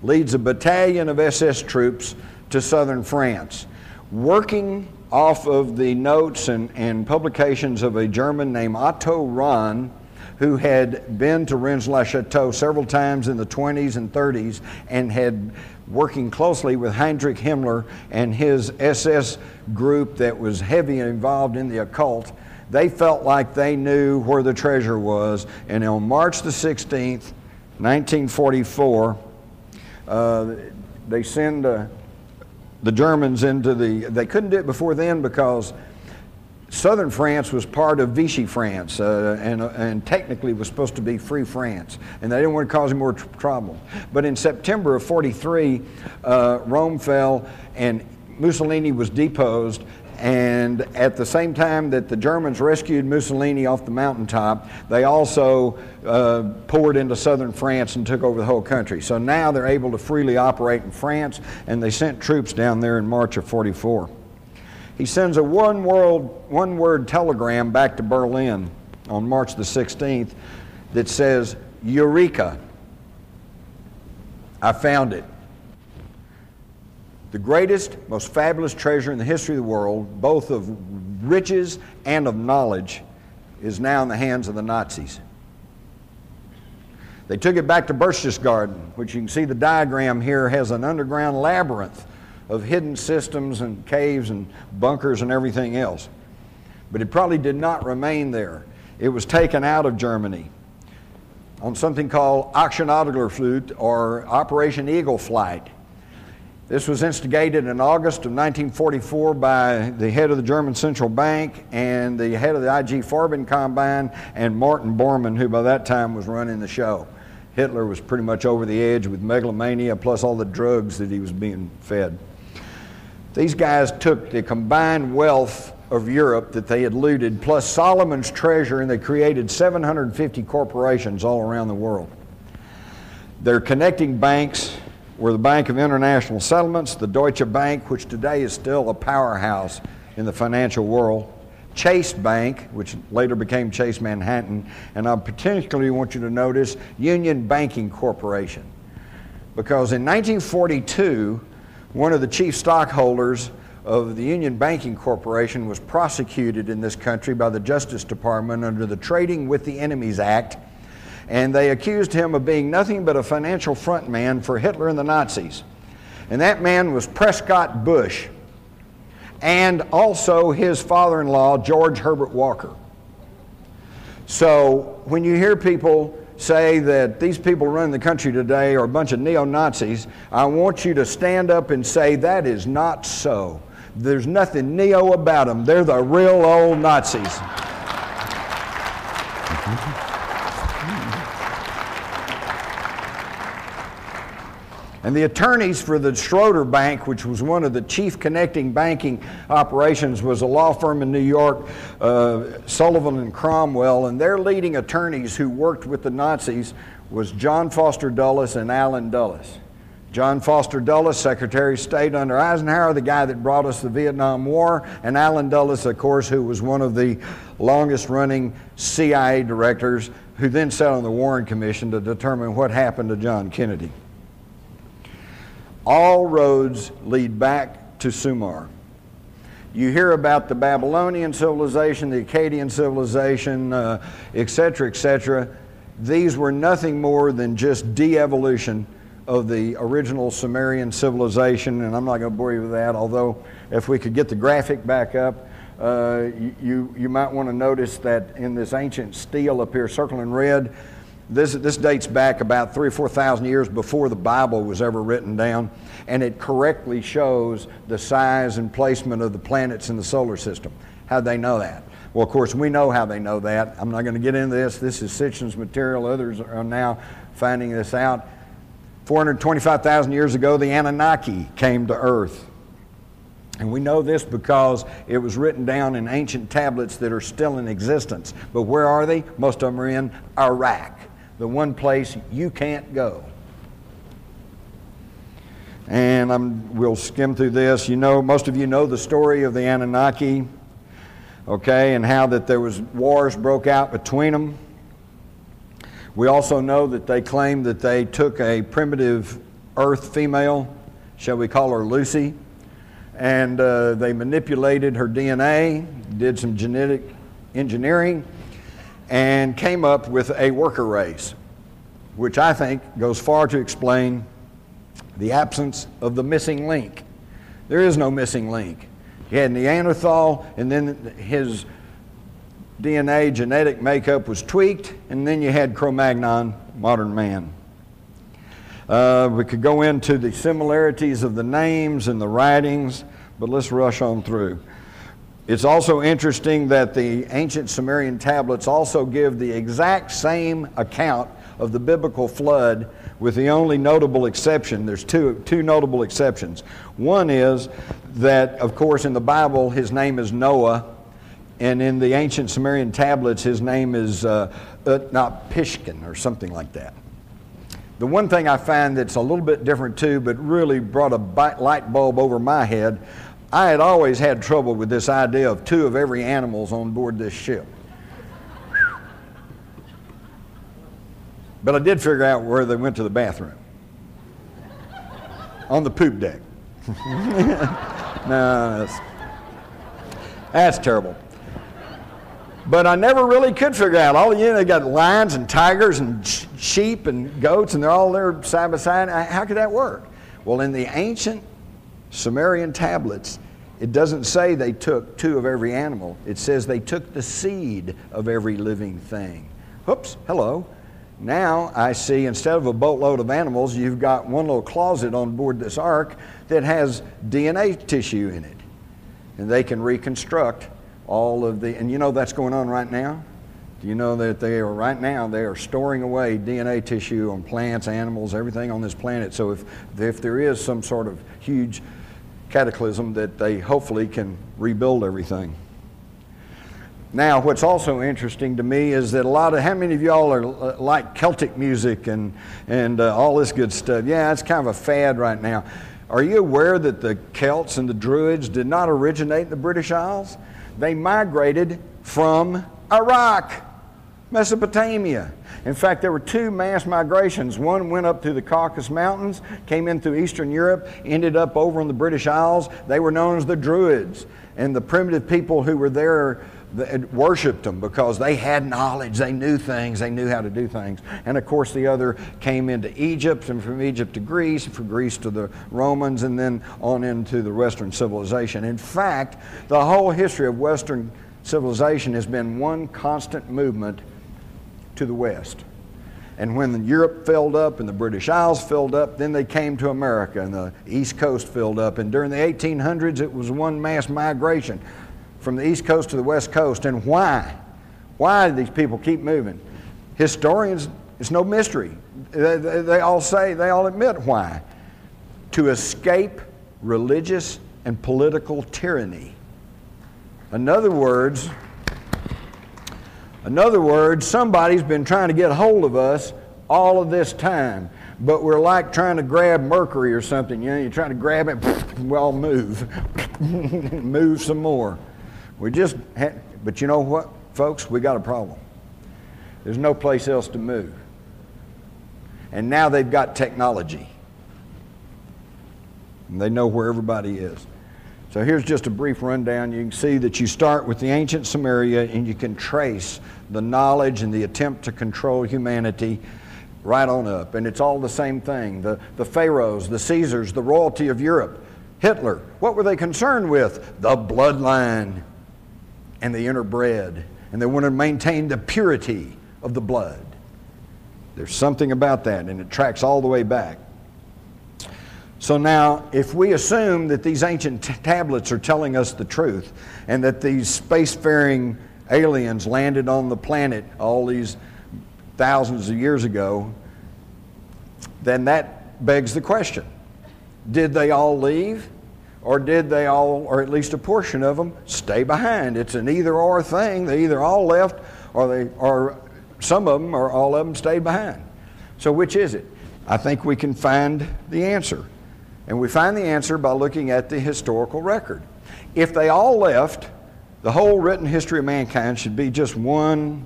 leads a battalion of SS troops to southern France, working off of the notes and, and publications of a German named Otto Rahn, who had been to Rennes-le-Chateau several times in the 20s and 30s and had working closely with Heinrich Himmler and his SS group that was heavy involved in the occult. They felt like they knew where the treasure was, and on March the 16th, 1944, uh, they send uh, the Germans into the, they couldn't do it before then because southern France was part of Vichy France uh, and, uh, and technically was supposed to be free France. And they didn't want to cause any more tr- trouble. But in September of 43, uh, Rome fell and Mussolini was deposed and at the same time that the Germans rescued Mussolini off the mountaintop, they also uh, poured into southern France and took over the whole country. So now they're able to freely operate in France, and they sent troops down there in March of 44. He sends a one, world, one word telegram back to Berlin on March the 16th that says, Eureka! I found it. The greatest, most fabulous treasure in the history of the world, both of riches and of knowledge, is now in the hands of the Nazis. They took it back to Berchtesgaden, which you can see the diagram here has an underground labyrinth of hidden systems and caves and bunkers and everything else. But it probably did not remain there. It was taken out of Germany on something called Adlerflug or Operation Eagle Flight. This was instigated in August of 1944 by the head of the German Central Bank and the head of the IG Farben Combine and Martin Bormann, who by that time was running the show. Hitler was pretty much over the edge with megalomania plus all the drugs that he was being fed. These guys took the combined wealth of Europe that they had looted plus Solomon's treasure and they created 750 corporations all around the world. Their connecting banks were the Bank of International Settlements, the Deutsche Bank, which today is still a powerhouse in the financial world, Chase Bank, which later became Chase Manhattan, and I particularly want you to notice Union Banking Corporation. Because in 1942, one of the chief stockholders of the Union Banking Corporation was prosecuted in this country by the Justice Department under the Trading with the Enemies Act and they accused him of being nothing but a financial frontman for Hitler and the Nazis. And that man was Prescott Bush, and also his father in law, George Herbert Walker. So when you hear people say that these people running the country today are a bunch of neo Nazis, I want you to stand up and say that is not so. There's nothing neo about them, they're the real old Nazis. Mm-hmm. And the attorneys for the Schroeder Bank, which was one of the chief connecting banking operations, was a law firm in New York, uh, Sullivan and Cromwell, and their leading attorneys who worked with the Nazis was John Foster Dulles and Allen Dulles. John Foster Dulles, Secretary of State under Eisenhower, the guy that brought us the Vietnam War, and Allen Dulles, of course, who was one of the longest running CIA directors, who then sat on the Warren Commission to determine what happened to John Kennedy. All roads lead back to Sumer. You hear about the Babylonian civilization, the Akkadian civilization, uh, etc., etc. These were nothing more than just de evolution of the original Sumerian civilization, and I'm not going to bore you with that, although if we could get the graphic back up, uh, you, you might want to notice that in this ancient stele up here, circling red, this, this dates back about three or 4,000 years before the Bible was ever written down, and it correctly shows the size and placement of the planets in the solar system. How'd they know that? Well, of course, we know how they know that. I'm not going to get into this. This is Sitchin's material. Others are now finding this out. 425,000 years ago, the Anunnaki came to Earth. And we know this because it was written down in ancient tablets that are still in existence. But where are they? Most of them are in Iraq the one place you can't go. And I'm, we'll skim through this. You know, most of you know the story of the Anunnaki, okay, and how that there was wars broke out between them. We also know that they claim that they took a primitive Earth female, shall we call her Lucy, and uh, they manipulated her DNA, did some genetic engineering, and came up with a worker race, which I think goes far to explain the absence of the missing link. There is no missing link. He had Neanderthal, and then his DNA genetic makeup was tweaked, and then you had Cro Magnon, modern man. Uh, we could go into the similarities of the names and the writings, but let's rush on through. It's also interesting that the ancient Sumerian tablets also give the exact same account of the biblical flood with the only notable exception. There's two, two notable exceptions. One is that, of course, in the Bible, his name is Noah, and in the ancient Sumerian tablets, his name is uh, Utnapishtim or something like that. The one thing I find that's a little bit different too, but really brought a light bulb over my head I had always had trouble with this idea of two of every animals on board this ship. But I did figure out where they went to the bathroom. on the poop deck. [LAUGHS] no, that's, that's terrible. But I never really could figure out. All you know, they got lions and tigers and sheep and goats, and they're all there side by side. How could that work? Well, in the ancient Sumerian tablets, it doesn't say they took two of every animal. It says they took the seed of every living thing. Whoops, hello. Now I see instead of a boatload of animals, you've got one little closet on board this ark that has DNA tissue in it. And they can reconstruct all of the, and you know that's going on right now? Do you know that they are right now they are storing away DNA tissue on plants, animals, everything on this planet. So if if there is some sort of huge cataclysm that they hopefully can rebuild everything. Now, what's also interesting to me is that a lot of, how many of y'all are uh, like Celtic music and, and uh, all this good stuff? Yeah, it's kind of a fad right now. Are you aware that the Celts and the Druids did not originate in the British Isles? They migrated from Iraq, Mesopotamia. In fact, there were two mass migrations. One went up through the Caucasus Mountains, came in through Eastern Europe, ended up over on the British Isles. They were known as the Druids. And the primitive people who were there worshiped them because they had knowledge, they knew things, they knew how to do things. And of course, the other came into Egypt, and from Egypt to Greece, from Greece to the Romans, and then on into the Western civilization. In fact, the whole history of Western civilization has been one constant movement to the west. And when Europe filled up and the British Isles filled up, then they came to America and the East Coast filled up. And during the 1800s, it was one mass migration from the East Coast to the West Coast. And why? Why did these people keep moving? Historians, it's no mystery. They, they, they all say, they all admit why. To escape religious and political tyranny. In other words, in other words, somebody's been trying to get hold of us all of this time. But we're like trying to grab mercury or something. You know, you're trying to grab it, [LAUGHS] we all move, [LAUGHS] move some more. We just, had, but you know what, folks? We got a problem. There's no place else to move. And now they've got technology. And they know where everybody is. So here's just a brief rundown. You can see that you start with the ancient Sumeria and you can trace the knowledge and the attempt to control humanity right on up. And it's all the same thing. The, the pharaohs, the Caesars, the royalty of Europe, Hitler. What were they concerned with? The bloodline and the interbred. And they wanted to maintain the purity of the blood. There's something about that, and it tracks all the way back. So now, if we assume that these ancient t- tablets are telling us the truth, and that these spacefaring aliens landed on the planet all these thousands of years ago, then that begs the question Did they all leave? Or did they all, or at least a portion of them, stay behind? It's an either or thing. They either all left or they, or some of them or all of them stayed behind. So which is it? I think we can find the answer. And we find the answer by looking at the historical record. If they all left, the whole written history of mankind should be just one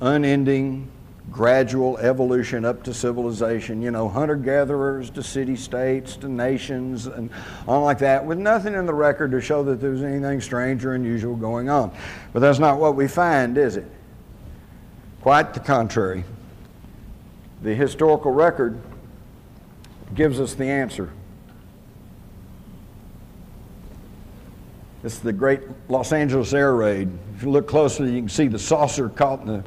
unending, gradual evolution up to civilization. You know, hunter gatherers to city states to nations and on like that, with nothing in the record to show that there's anything strange or unusual going on. But that's not what we find, is it? Quite the contrary. The historical record gives us the answer. Is the great Los Angeles air raid. If you look closely, you can see the saucer caught in the,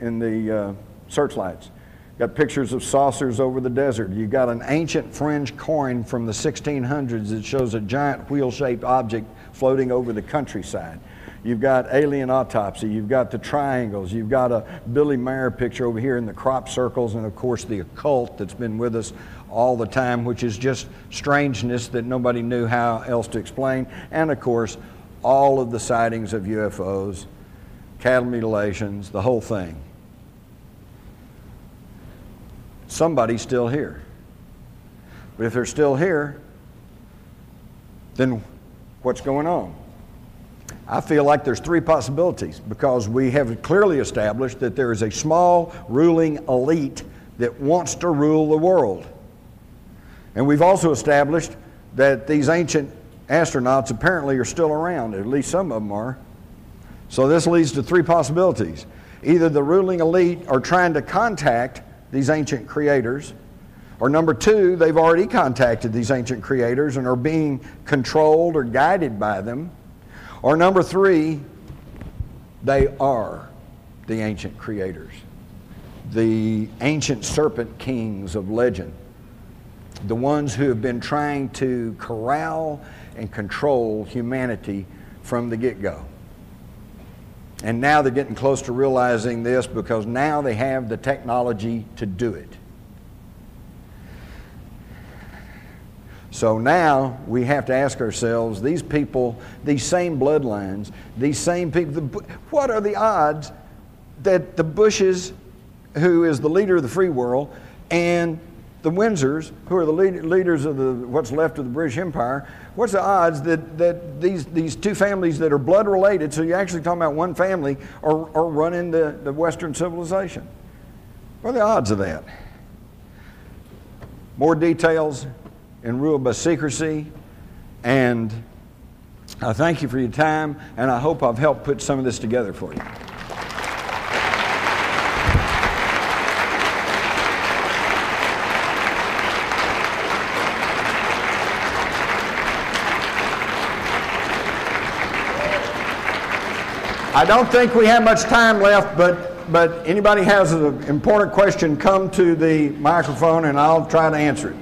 in the uh, searchlights. Got pictures of saucers over the desert. You've got an ancient French coin from the 1600s that shows a giant wheel shaped object floating over the countryside. You've got alien autopsy. You've got the triangles. You've got a Billy Meier picture over here in the crop circles, and of course the occult that's been with us all the time, which is just strangeness that nobody knew how else to explain. And of course, all of the sightings of UFOs, cattle mutilations, the whole thing. Somebody's still here. But if they're still here, then what's going on? I feel like there's three possibilities because we have clearly established that there is a small ruling elite that wants to rule the world. And we've also established that these ancient astronauts apparently are still around, at least some of them are. So this leads to three possibilities. Either the ruling elite are trying to contact these ancient creators, or number two, they've already contacted these ancient creators and are being controlled or guided by them. Or number three, they are the ancient creators, the ancient serpent kings of legend, the ones who have been trying to corral and control humanity from the get go. And now they're getting close to realizing this because now they have the technology to do it. So now we have to ask ourselves these people, these same bloodlines, these same people, what are the odds that the Bushes, who is the leader of the free world, and the Windsors, who are the lead, leaders of the, what's left of the British Empire, what's the odds that, that these, these two families that are blood related, so you're actually talking about one family, are, are running the, the Western civilization? What are the odds of that? More details and ruled by secrecy. And I thank you for your time, and I hope I've helped put some of this together for you. I don't think we have much time left, but, but anybody has an important question, come to the microphone and I'll try to answer it.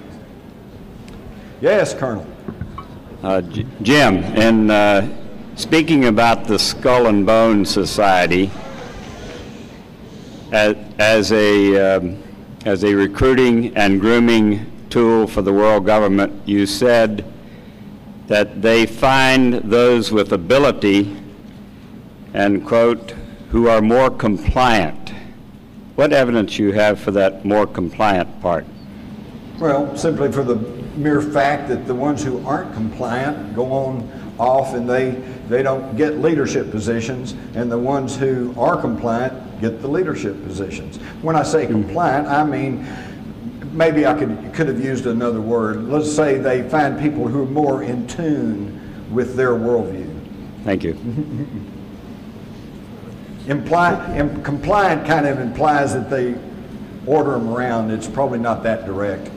Yes, Colonel. Uh, Jim, in uh, speaking about the Skull and Bone Society as, as a um, as a recruiting and grooming tool for the world government, you said that they find those with ability and quote who are more compliant what evidence you have for that more compliant part? Well, simply for the mere fact that the ones who aren't compliant go on off and they, they don't get leadership positions, and the ones who are compliant get the leadership positions. When I say hmm. compliant, I mean maybe I could could have used another word. Let's say they find people who are more in tune with their worldview. Thank you. [LAUGHS] Imply, im- compliant kind of implies that they order them around. It's probably not that direct.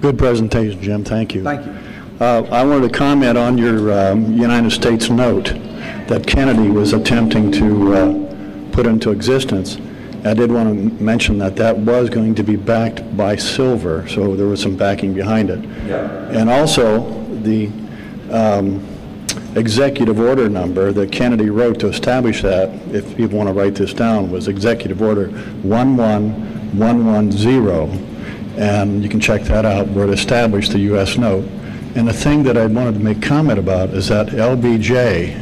Good presentation, Jim. Thank you. Thank you. Uh, I wanted to comment on your um, United States note that Kennedy was attempting to uh, put into existence. I did want to mention that that was going to be backed by silver, so there was some backing behind it. Yeah. And also, the um, executive order number that Kennedy wrote to establish that, if people want to write this down, was Executive Order 11110, and you can check that out, where it established the U.S. note. And the thing that I wanted to make comment about is that LBJ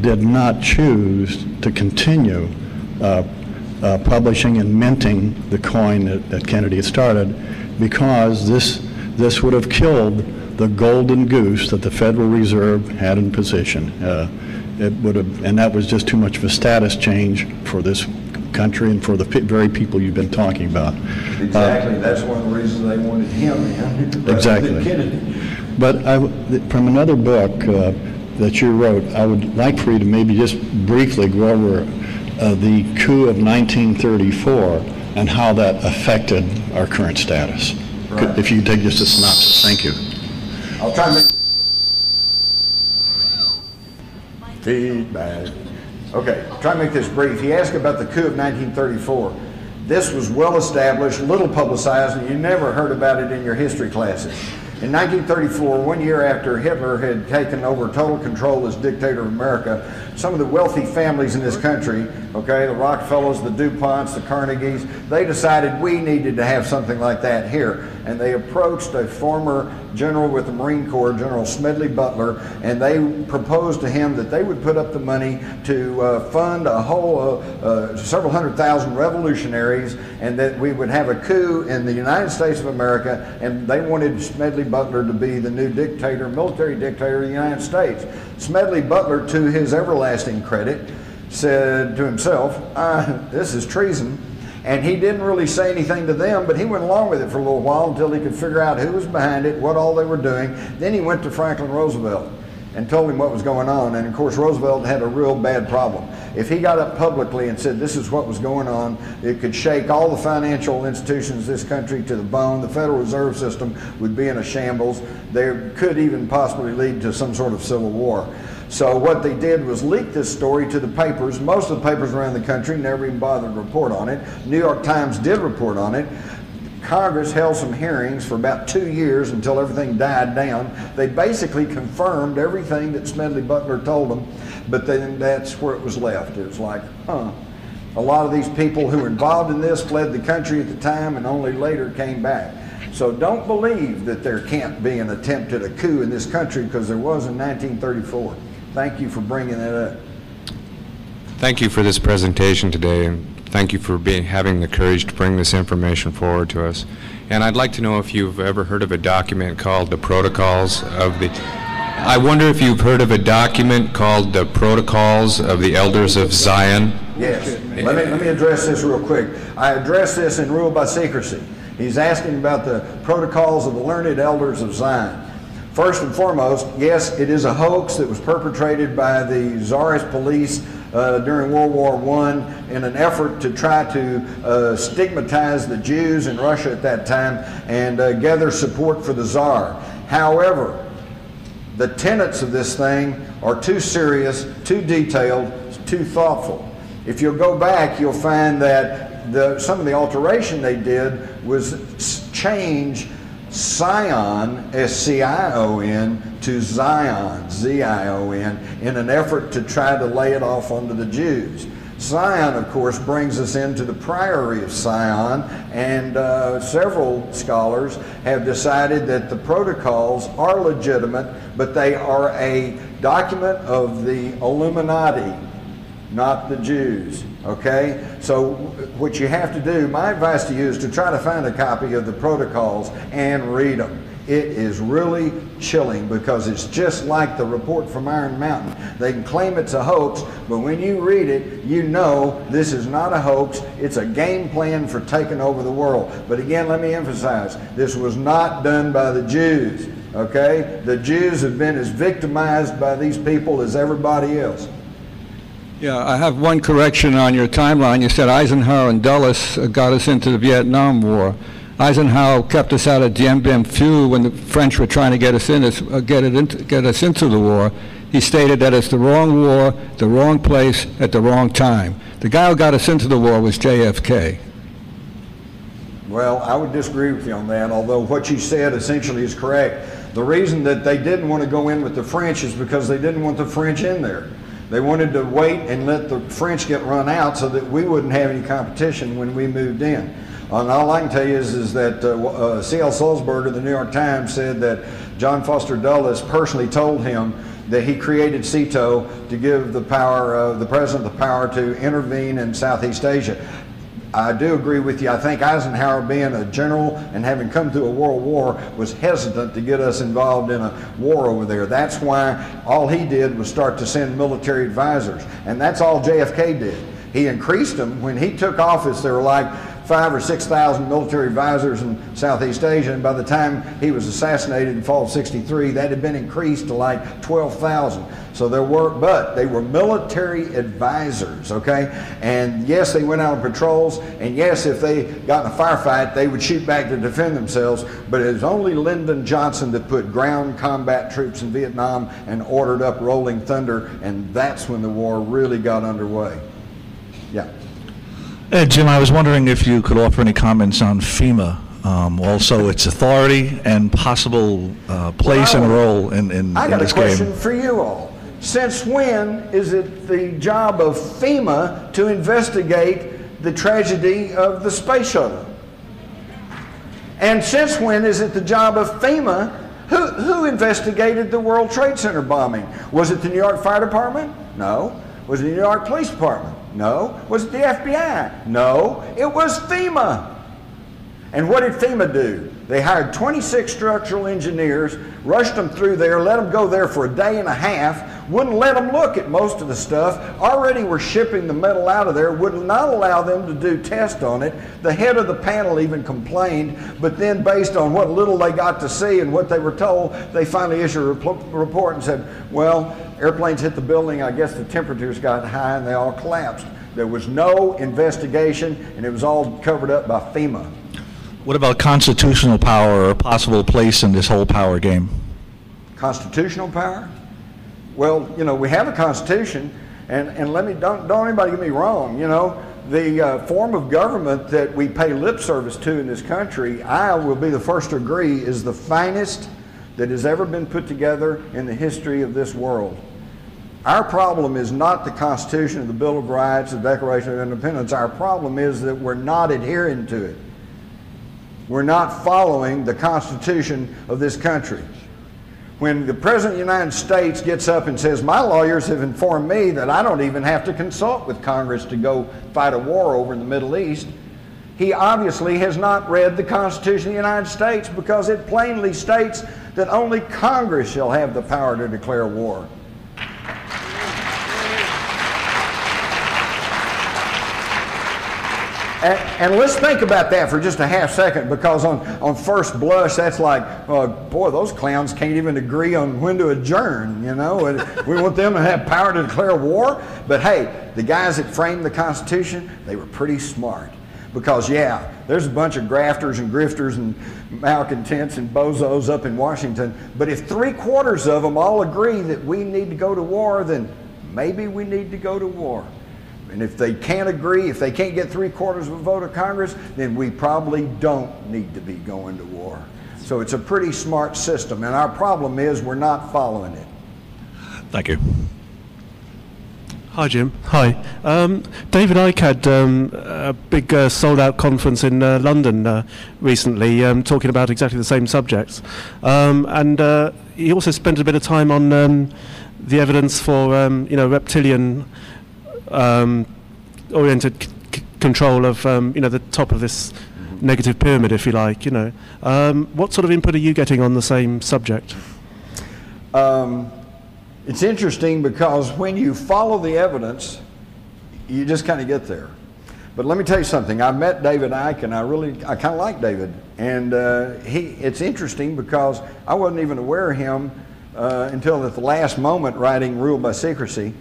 did not choose to continue uh, uh, publishing and minting the coin that, that Kennedy had started because this, this would have killed the golden goose that the Federal Reserve had in position. Uh, it would have, and that was just too much of a status change for this country and for the very people you've been talking about. Exactly. That's one of the reasons they wanted him in. [LAUGHS] Exactly. Kennedy. But I from another book uh, that you wrote, I would like for you to maybe just briefly go over uh, the coup of 1934 and how that affected our current status. Right. If you could take just a synopsis. Thank you. I'll try to make. Feedback. Okay, try to make this brief. He asked about the coup of 1934. This was well established, little publicized, and you never heard about it in your history classes. In 1934, one year after Hitler had taken over total control as dictator of America, some of the wealthy families in this country, okay, the Rockefellers, the DuPonts, the Carnegies, they decided we needed to have something like that here. And they approached a former general with the Marine Corps, General Smedley Butler, and they proposed to him that they would put up the money to uh, fund a whole uh, uh, several hundred thousand revolutionaries, and that we would have a coup in the United States of America. And they wanted Smedley Butler to be the new dictator, military dictator of the United States. Smedley Butler, to his everlasting credit, said to himself, uh, "This is treason." And he didn't really say anything to them, but he went along with it for a little while until he could figure out who was behind it, what all they were doing. Then he went to Franklin Roosevelt and told him what was going on. And of course, Roosevelt had a real bad problem. If he got up publicly and said this is what was going on, it could shake all the financial institutions of this country to the bone. The Federal Reserve System would be in a shambles. There could even possibly lead to some sort of civil war. So what they did was leak this story to the papers. Most of the papers around the country never even bothered to report on it. New York Times did report on it. Congress held some hearings for about two years until everything died down. They basically confirmed everything that Smedley Butler told them, but then that's where it was left. It was like, huh. A lot of these people who were involved in this fled the country at the time and only later came back. So don't believe that there can't be an attempt at a coup in this country because there was in 1934. Thank you for bringing that up. Thank you for this presentation today, and thank you for being, having the courage to bring this information forward to us. And I'd like to know if you've ever heard of a document called the Protocols of the, I wonder if you've heard of a document called the Protocols of the Elders of Zion? Yes. Let me, let me address this real quick. I address this in Rule by Secrecy. He's asking about the protocols of the learned elders of Zion. First and foremost, yes, it is a hoax that was perpetrated by the Tsarist police uh, during World War I in an effort to try to uh, stigmatize the Jews in Russia at that time and uh, gather support for the Tsar. However, the tenets of this thing are too serious, too detailed, too thoughtful. If you'll go back, you'll find that the, some of the alteration they did was change Sion, S-C-I-O-N, to Zion, Z-I-O-N, in an effort to try to lay it off onto the Jews. Sion, of course, brings us into the Priory of Sion, and uh, several scholars have decided that the protocols are legitimate, but they are a document of the Illuminati. not the Jews. Okay? So, what you have to do, my advice to you is to try to find a copy of the protocols and read them. It is really chilling because it's just like the report from Iron Mountain. They can claim it's a hoax, but when you read it, you know this is not a hoax. It's a game plan for taking over the world. But again, let me emphasize this was not done by the Jews. Okay? The Jews have been as victimized by these people as everybody else. Yeah, I have one correction on your timeline. You said Eisenhower and Dulles uh, got us into the Vietnam War. Eisenhower kept us out of Dien Bien Phu when the French were trying to get us in, uh, get, it into, get us into the war. He stated that it's the wrong war, the wrong place, at the wrong time. The guy who got us into the war was JFK. Well, I would disagree with you on that, although what you said essentially is correct. The reason that they didn't want to go in with the French is because they didn't want the French in there. They wanted to wait and let the French get run out so that we wouldn't have any competition when we moved in. And all I can tell you is, is that uh, C.L. Sulzberger, the New York Times, said that John Foster Dulles personally told him that he created SEATO to give the power, uh, the president the power to intervene in Southeast Asia. I do agree with you. I think Eisenhower, being a general and having come through a world war, was hesitant to get us involved in a war over there. That's why all he did was start to send military advisors. And that's all JFK did. He increased them. When he took office, there were like five or six thousand military advisors in Southeast Asia, and by the time he was assassinated in fall of 63, that had been increased to like 12,000. So there were, but they were military advisors, okay? And yes, they went out on patrols, and yes, if they got in a firefight, they would shoot back to defend themselves, but it was only Lyndon Johnson that put ground combat troops in Vietnam and ordered up Rolling Thunder, and that's when the war really got underway. Yeah. Uh, Jim, I was wondering if you could offer any comments on FEMA, um, also its authority and possible uh, place and role in, in, I in got a question for you all. Since when is it the job of FEMA to investigate the tragedy of the space shuttle? And since when is it the job of FEMA? Who, who investigated the World Trade Center bombing? Was it the New York Fire Department? No. Was it the New York Police Department? No. Was it the FBI? No. It was FEMA. And what did FEMA do? They hired 26 structural engineers, rushed them through there, let them go there for a day and a half, wouldn't let them look at most of the stuff, already were shipping the metal out of there, would not allow them to do tests on it. The head of the panel even complained, but then based on what little they got to see and what they were told, they finally issued a report and said, well, airplanes hit the building, I guess the temperatures got high and they all collapsed. There was no investigation and it was all covered up by FEMA. What about constitutional power or possible place in this whole power game? Constitutional power? Well, you know, we have a constitution, and, and let me, don't, don't anybody get me wrong, you know, the uh, form of government that we pay lip service to in this country, I will be the first to agree, is the finest that has ever been put together in the history of this world. Our problem is not the Constitution, of the Bill of Rights, the Declaration of Independence. Our problem is that we're not adhering to it. We're not following the Constitution of this country. When the President of the United States gets up and says, My lawyers have informed me that I don't even have to consult with Congress to go fight a war over in the Middle East, he obviously has not read the Constitution of the United States because it plainly states that only Congress shall have the power to declare war. And, and, let's think about that for just a half second because on, on first blush, that's like, oh, boy, those clowns can't even agree on when to adjourn, you know? And we want them to have power to declare war. But hey, the guys that framed the Constitution, they were pretty smart. Because, yeah, there's a bunch of grafters and grifters and malcontents and bozos up in Washington. But if three quarters of them all agree that we need to go to war, then maybe we need to go to war. And if they can't agree, if they can't get three quarters of a vote of Congress, then we probably don't need to be going to war. So it's a pretty smart system. And our problem is we're not following it. Thank you. Hi, Jim. Hi. Um, David Icke had um, a big uh, sold out conference in uh, London uh, recently um, talking about exactly the same subjects. Um, and uh, he also spent a bit of time on um, the evidence for um, you know, reptilian um, oriented c- c- control of um, you know the top of this negative pyramid, if you like. You know, um, what sort of input are you getting on the same subject? Um, it's interesting because when you follow the evidence, you just kind of get there. But let me tell you something. I met David Icke, and I really, I kind of like David. And uh, he, it's interesting because I wasn't even aware of him uh, until at the last moment writing Rule by Secrecy.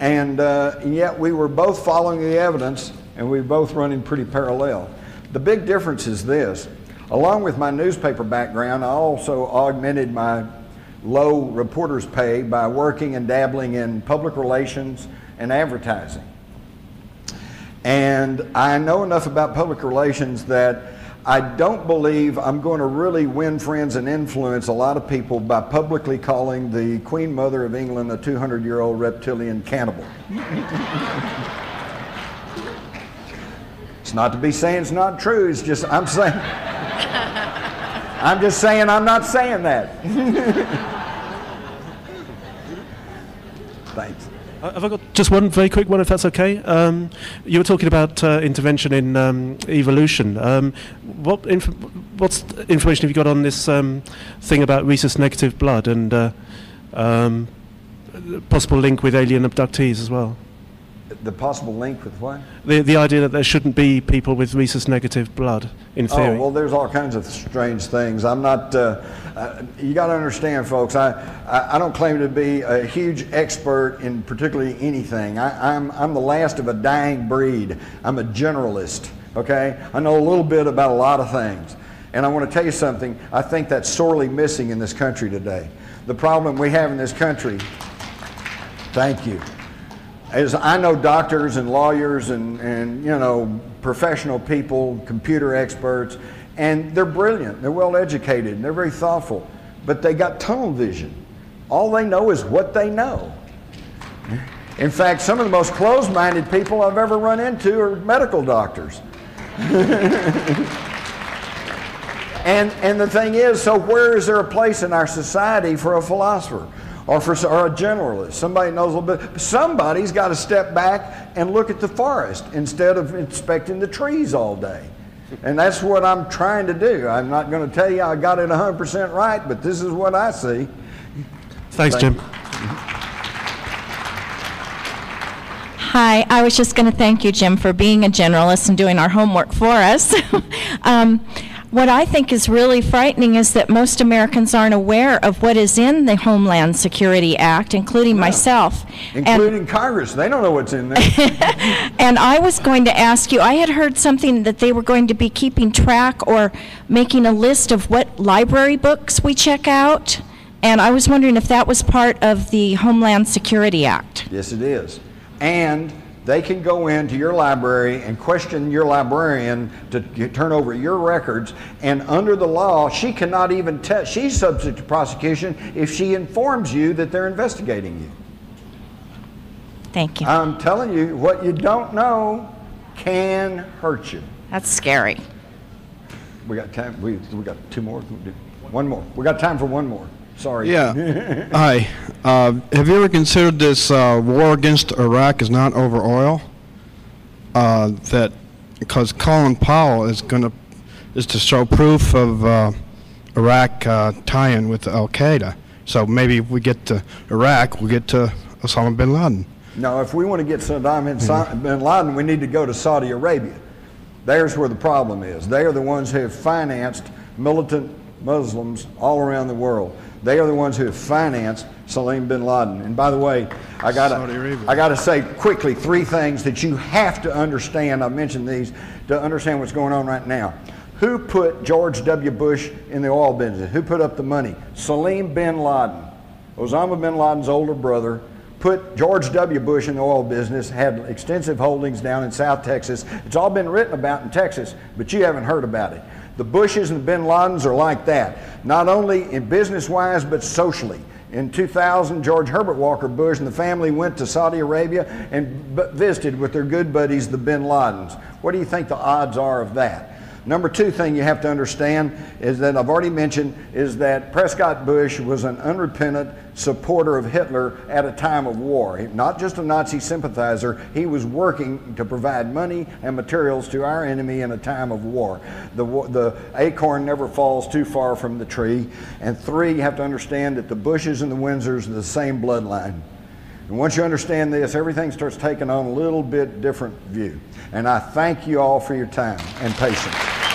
And, uh, and yet we were both following the evidence, and we were both running pretty parallel. The big difference is this. Along with my newspaper background, I also augmented my low reporter's pay by working and dabbling in public relations and advertising. And I know enough about public relations that I don't believe I'm going to really win friends and influence a lot of people by publicly calling the Queen Mother of England a 200 year old reptilian cannibal. it's not to be saying it's not true, it's just I'm saying. I'm just saying I'm not saying that. [LAUGHS] Thanks. Uh, Have I got just one very quick one, if that's okay? Um, you were talking about uh, intervention in um, evolution. Um, what inf- what's information have you got on this um, thing about rhesus negative blood and uh, um, possible link with alien abductees as well? The possible link with what? The the idea that there shouldn't be people with rhesus negative blood in theory. Oh, well, there's all kinds of strange things. I'm not, uh, uh, you got to understand, folks, I, I, I don't claim to be a huge expert in particularly anything. I, I'm, I'm the last of a dying breed. I'm a generalist, okay? I know a little bit about a lot of things. And I want to tell you something, I think that's sorely missing in this country today. The problem we have in this country, thank you, is I know doctors and lawyers and, and you know professional people, computer experts, and they're brilliant. They're well educated and they're very thoughtful, but they got tunnel vision. All they know is what they know. In fact, some of the most closed-minded people I've ever run into are medical doctors. [LAUGHS] and and the thing is, so where is there a place in our society for a philosopher? Or for or a generalist. Somebody knows a little bit. Somebody's got to step back and look at the forest instead of inspecting the trees all day. And that's what I'm trying to do. I'm not going to tell you I got it 100% right, but this is what I see. Thanks, Thank Jim. Hi, I was just going to thank you, Jim, for being a generalist and doing our homework for us. [LAUGHS] um, what I think is really frightening is that most Americans aren't aware of what is in the Homeland Security Act, including myself. And- Including Congress. They don't know what's in there. [LAUGHS] and I was going to ask you, I had heard something that they were going to be keeping track or making a list of what library books we check out. And I was wondering if that was part of the Homeland Security Act. yes, it is. And they can go into your library and question your librarian to turn over your records. And under the law, she cannot even tell, she's subject to prosecution if she informs you that they're investigating you. Thank you. I'm telling you, what you don't know can hurt you. That's scary. We got time. We, we got two more. One more. We got time for one more. Sorry. Yeah. [LAUGHS] Hi. Uh, have you ever considered this uh, war against Iraq is not over oil? Uh, that because Colin Powell is going to is to show proof of uh, Iraq uh, tie-in with Al Qaeda. So maybe if we get to Iraq, we'll get to Osama bin Laden. No, if we want to get Saddam bin- [LAUGHS] bin Laden, we need to go to Saudi Arabia. There's where the problem is. They are the ones who have financed militant Muslims all around the world. They are the ones who have financed Salim bin Laden. And by the way, I gotta, I got to say quickly three things that you have to understand. I mentioned these to understand what's going on right now. Who put George W. Bush in the oil business? Who put up the money? Salim bin Laden, Osama bin Laden's older brother, put George W. Bush in the oil business, had extensive holdings down in South Texas. It's all been written about in Texas, but you haven't heard about it. The Bushes and the bin Ladens are like that, not only in business wise, but socially. In 2000, George Herbert Walker Bush and the family went to Saudi Arabia and visited with their good buddies, the bin Ladens. What do you think the odds are of that? Number two thing you have to understand is that I've already mentioned is that Prescott Bush was an unrepentant supporter of Hitler at a time of war. Not just a Nazi sympathizer, he was working to provide money and materials to our enemy in a time of war. The, the acorn never falls too far from the tree. And three, you have to understand that the Bushes and the Windsors are the same bloodline. And once you understand this, everything starts taking on a little bit different view. And I thank you all for your time and patience.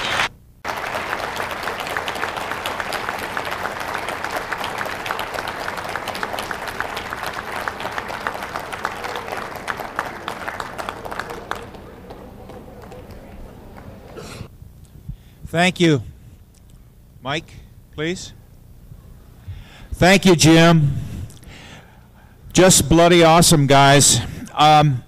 Thank you. Mike, please. Thank you, Jim. Just bloody awesome, guys. Um,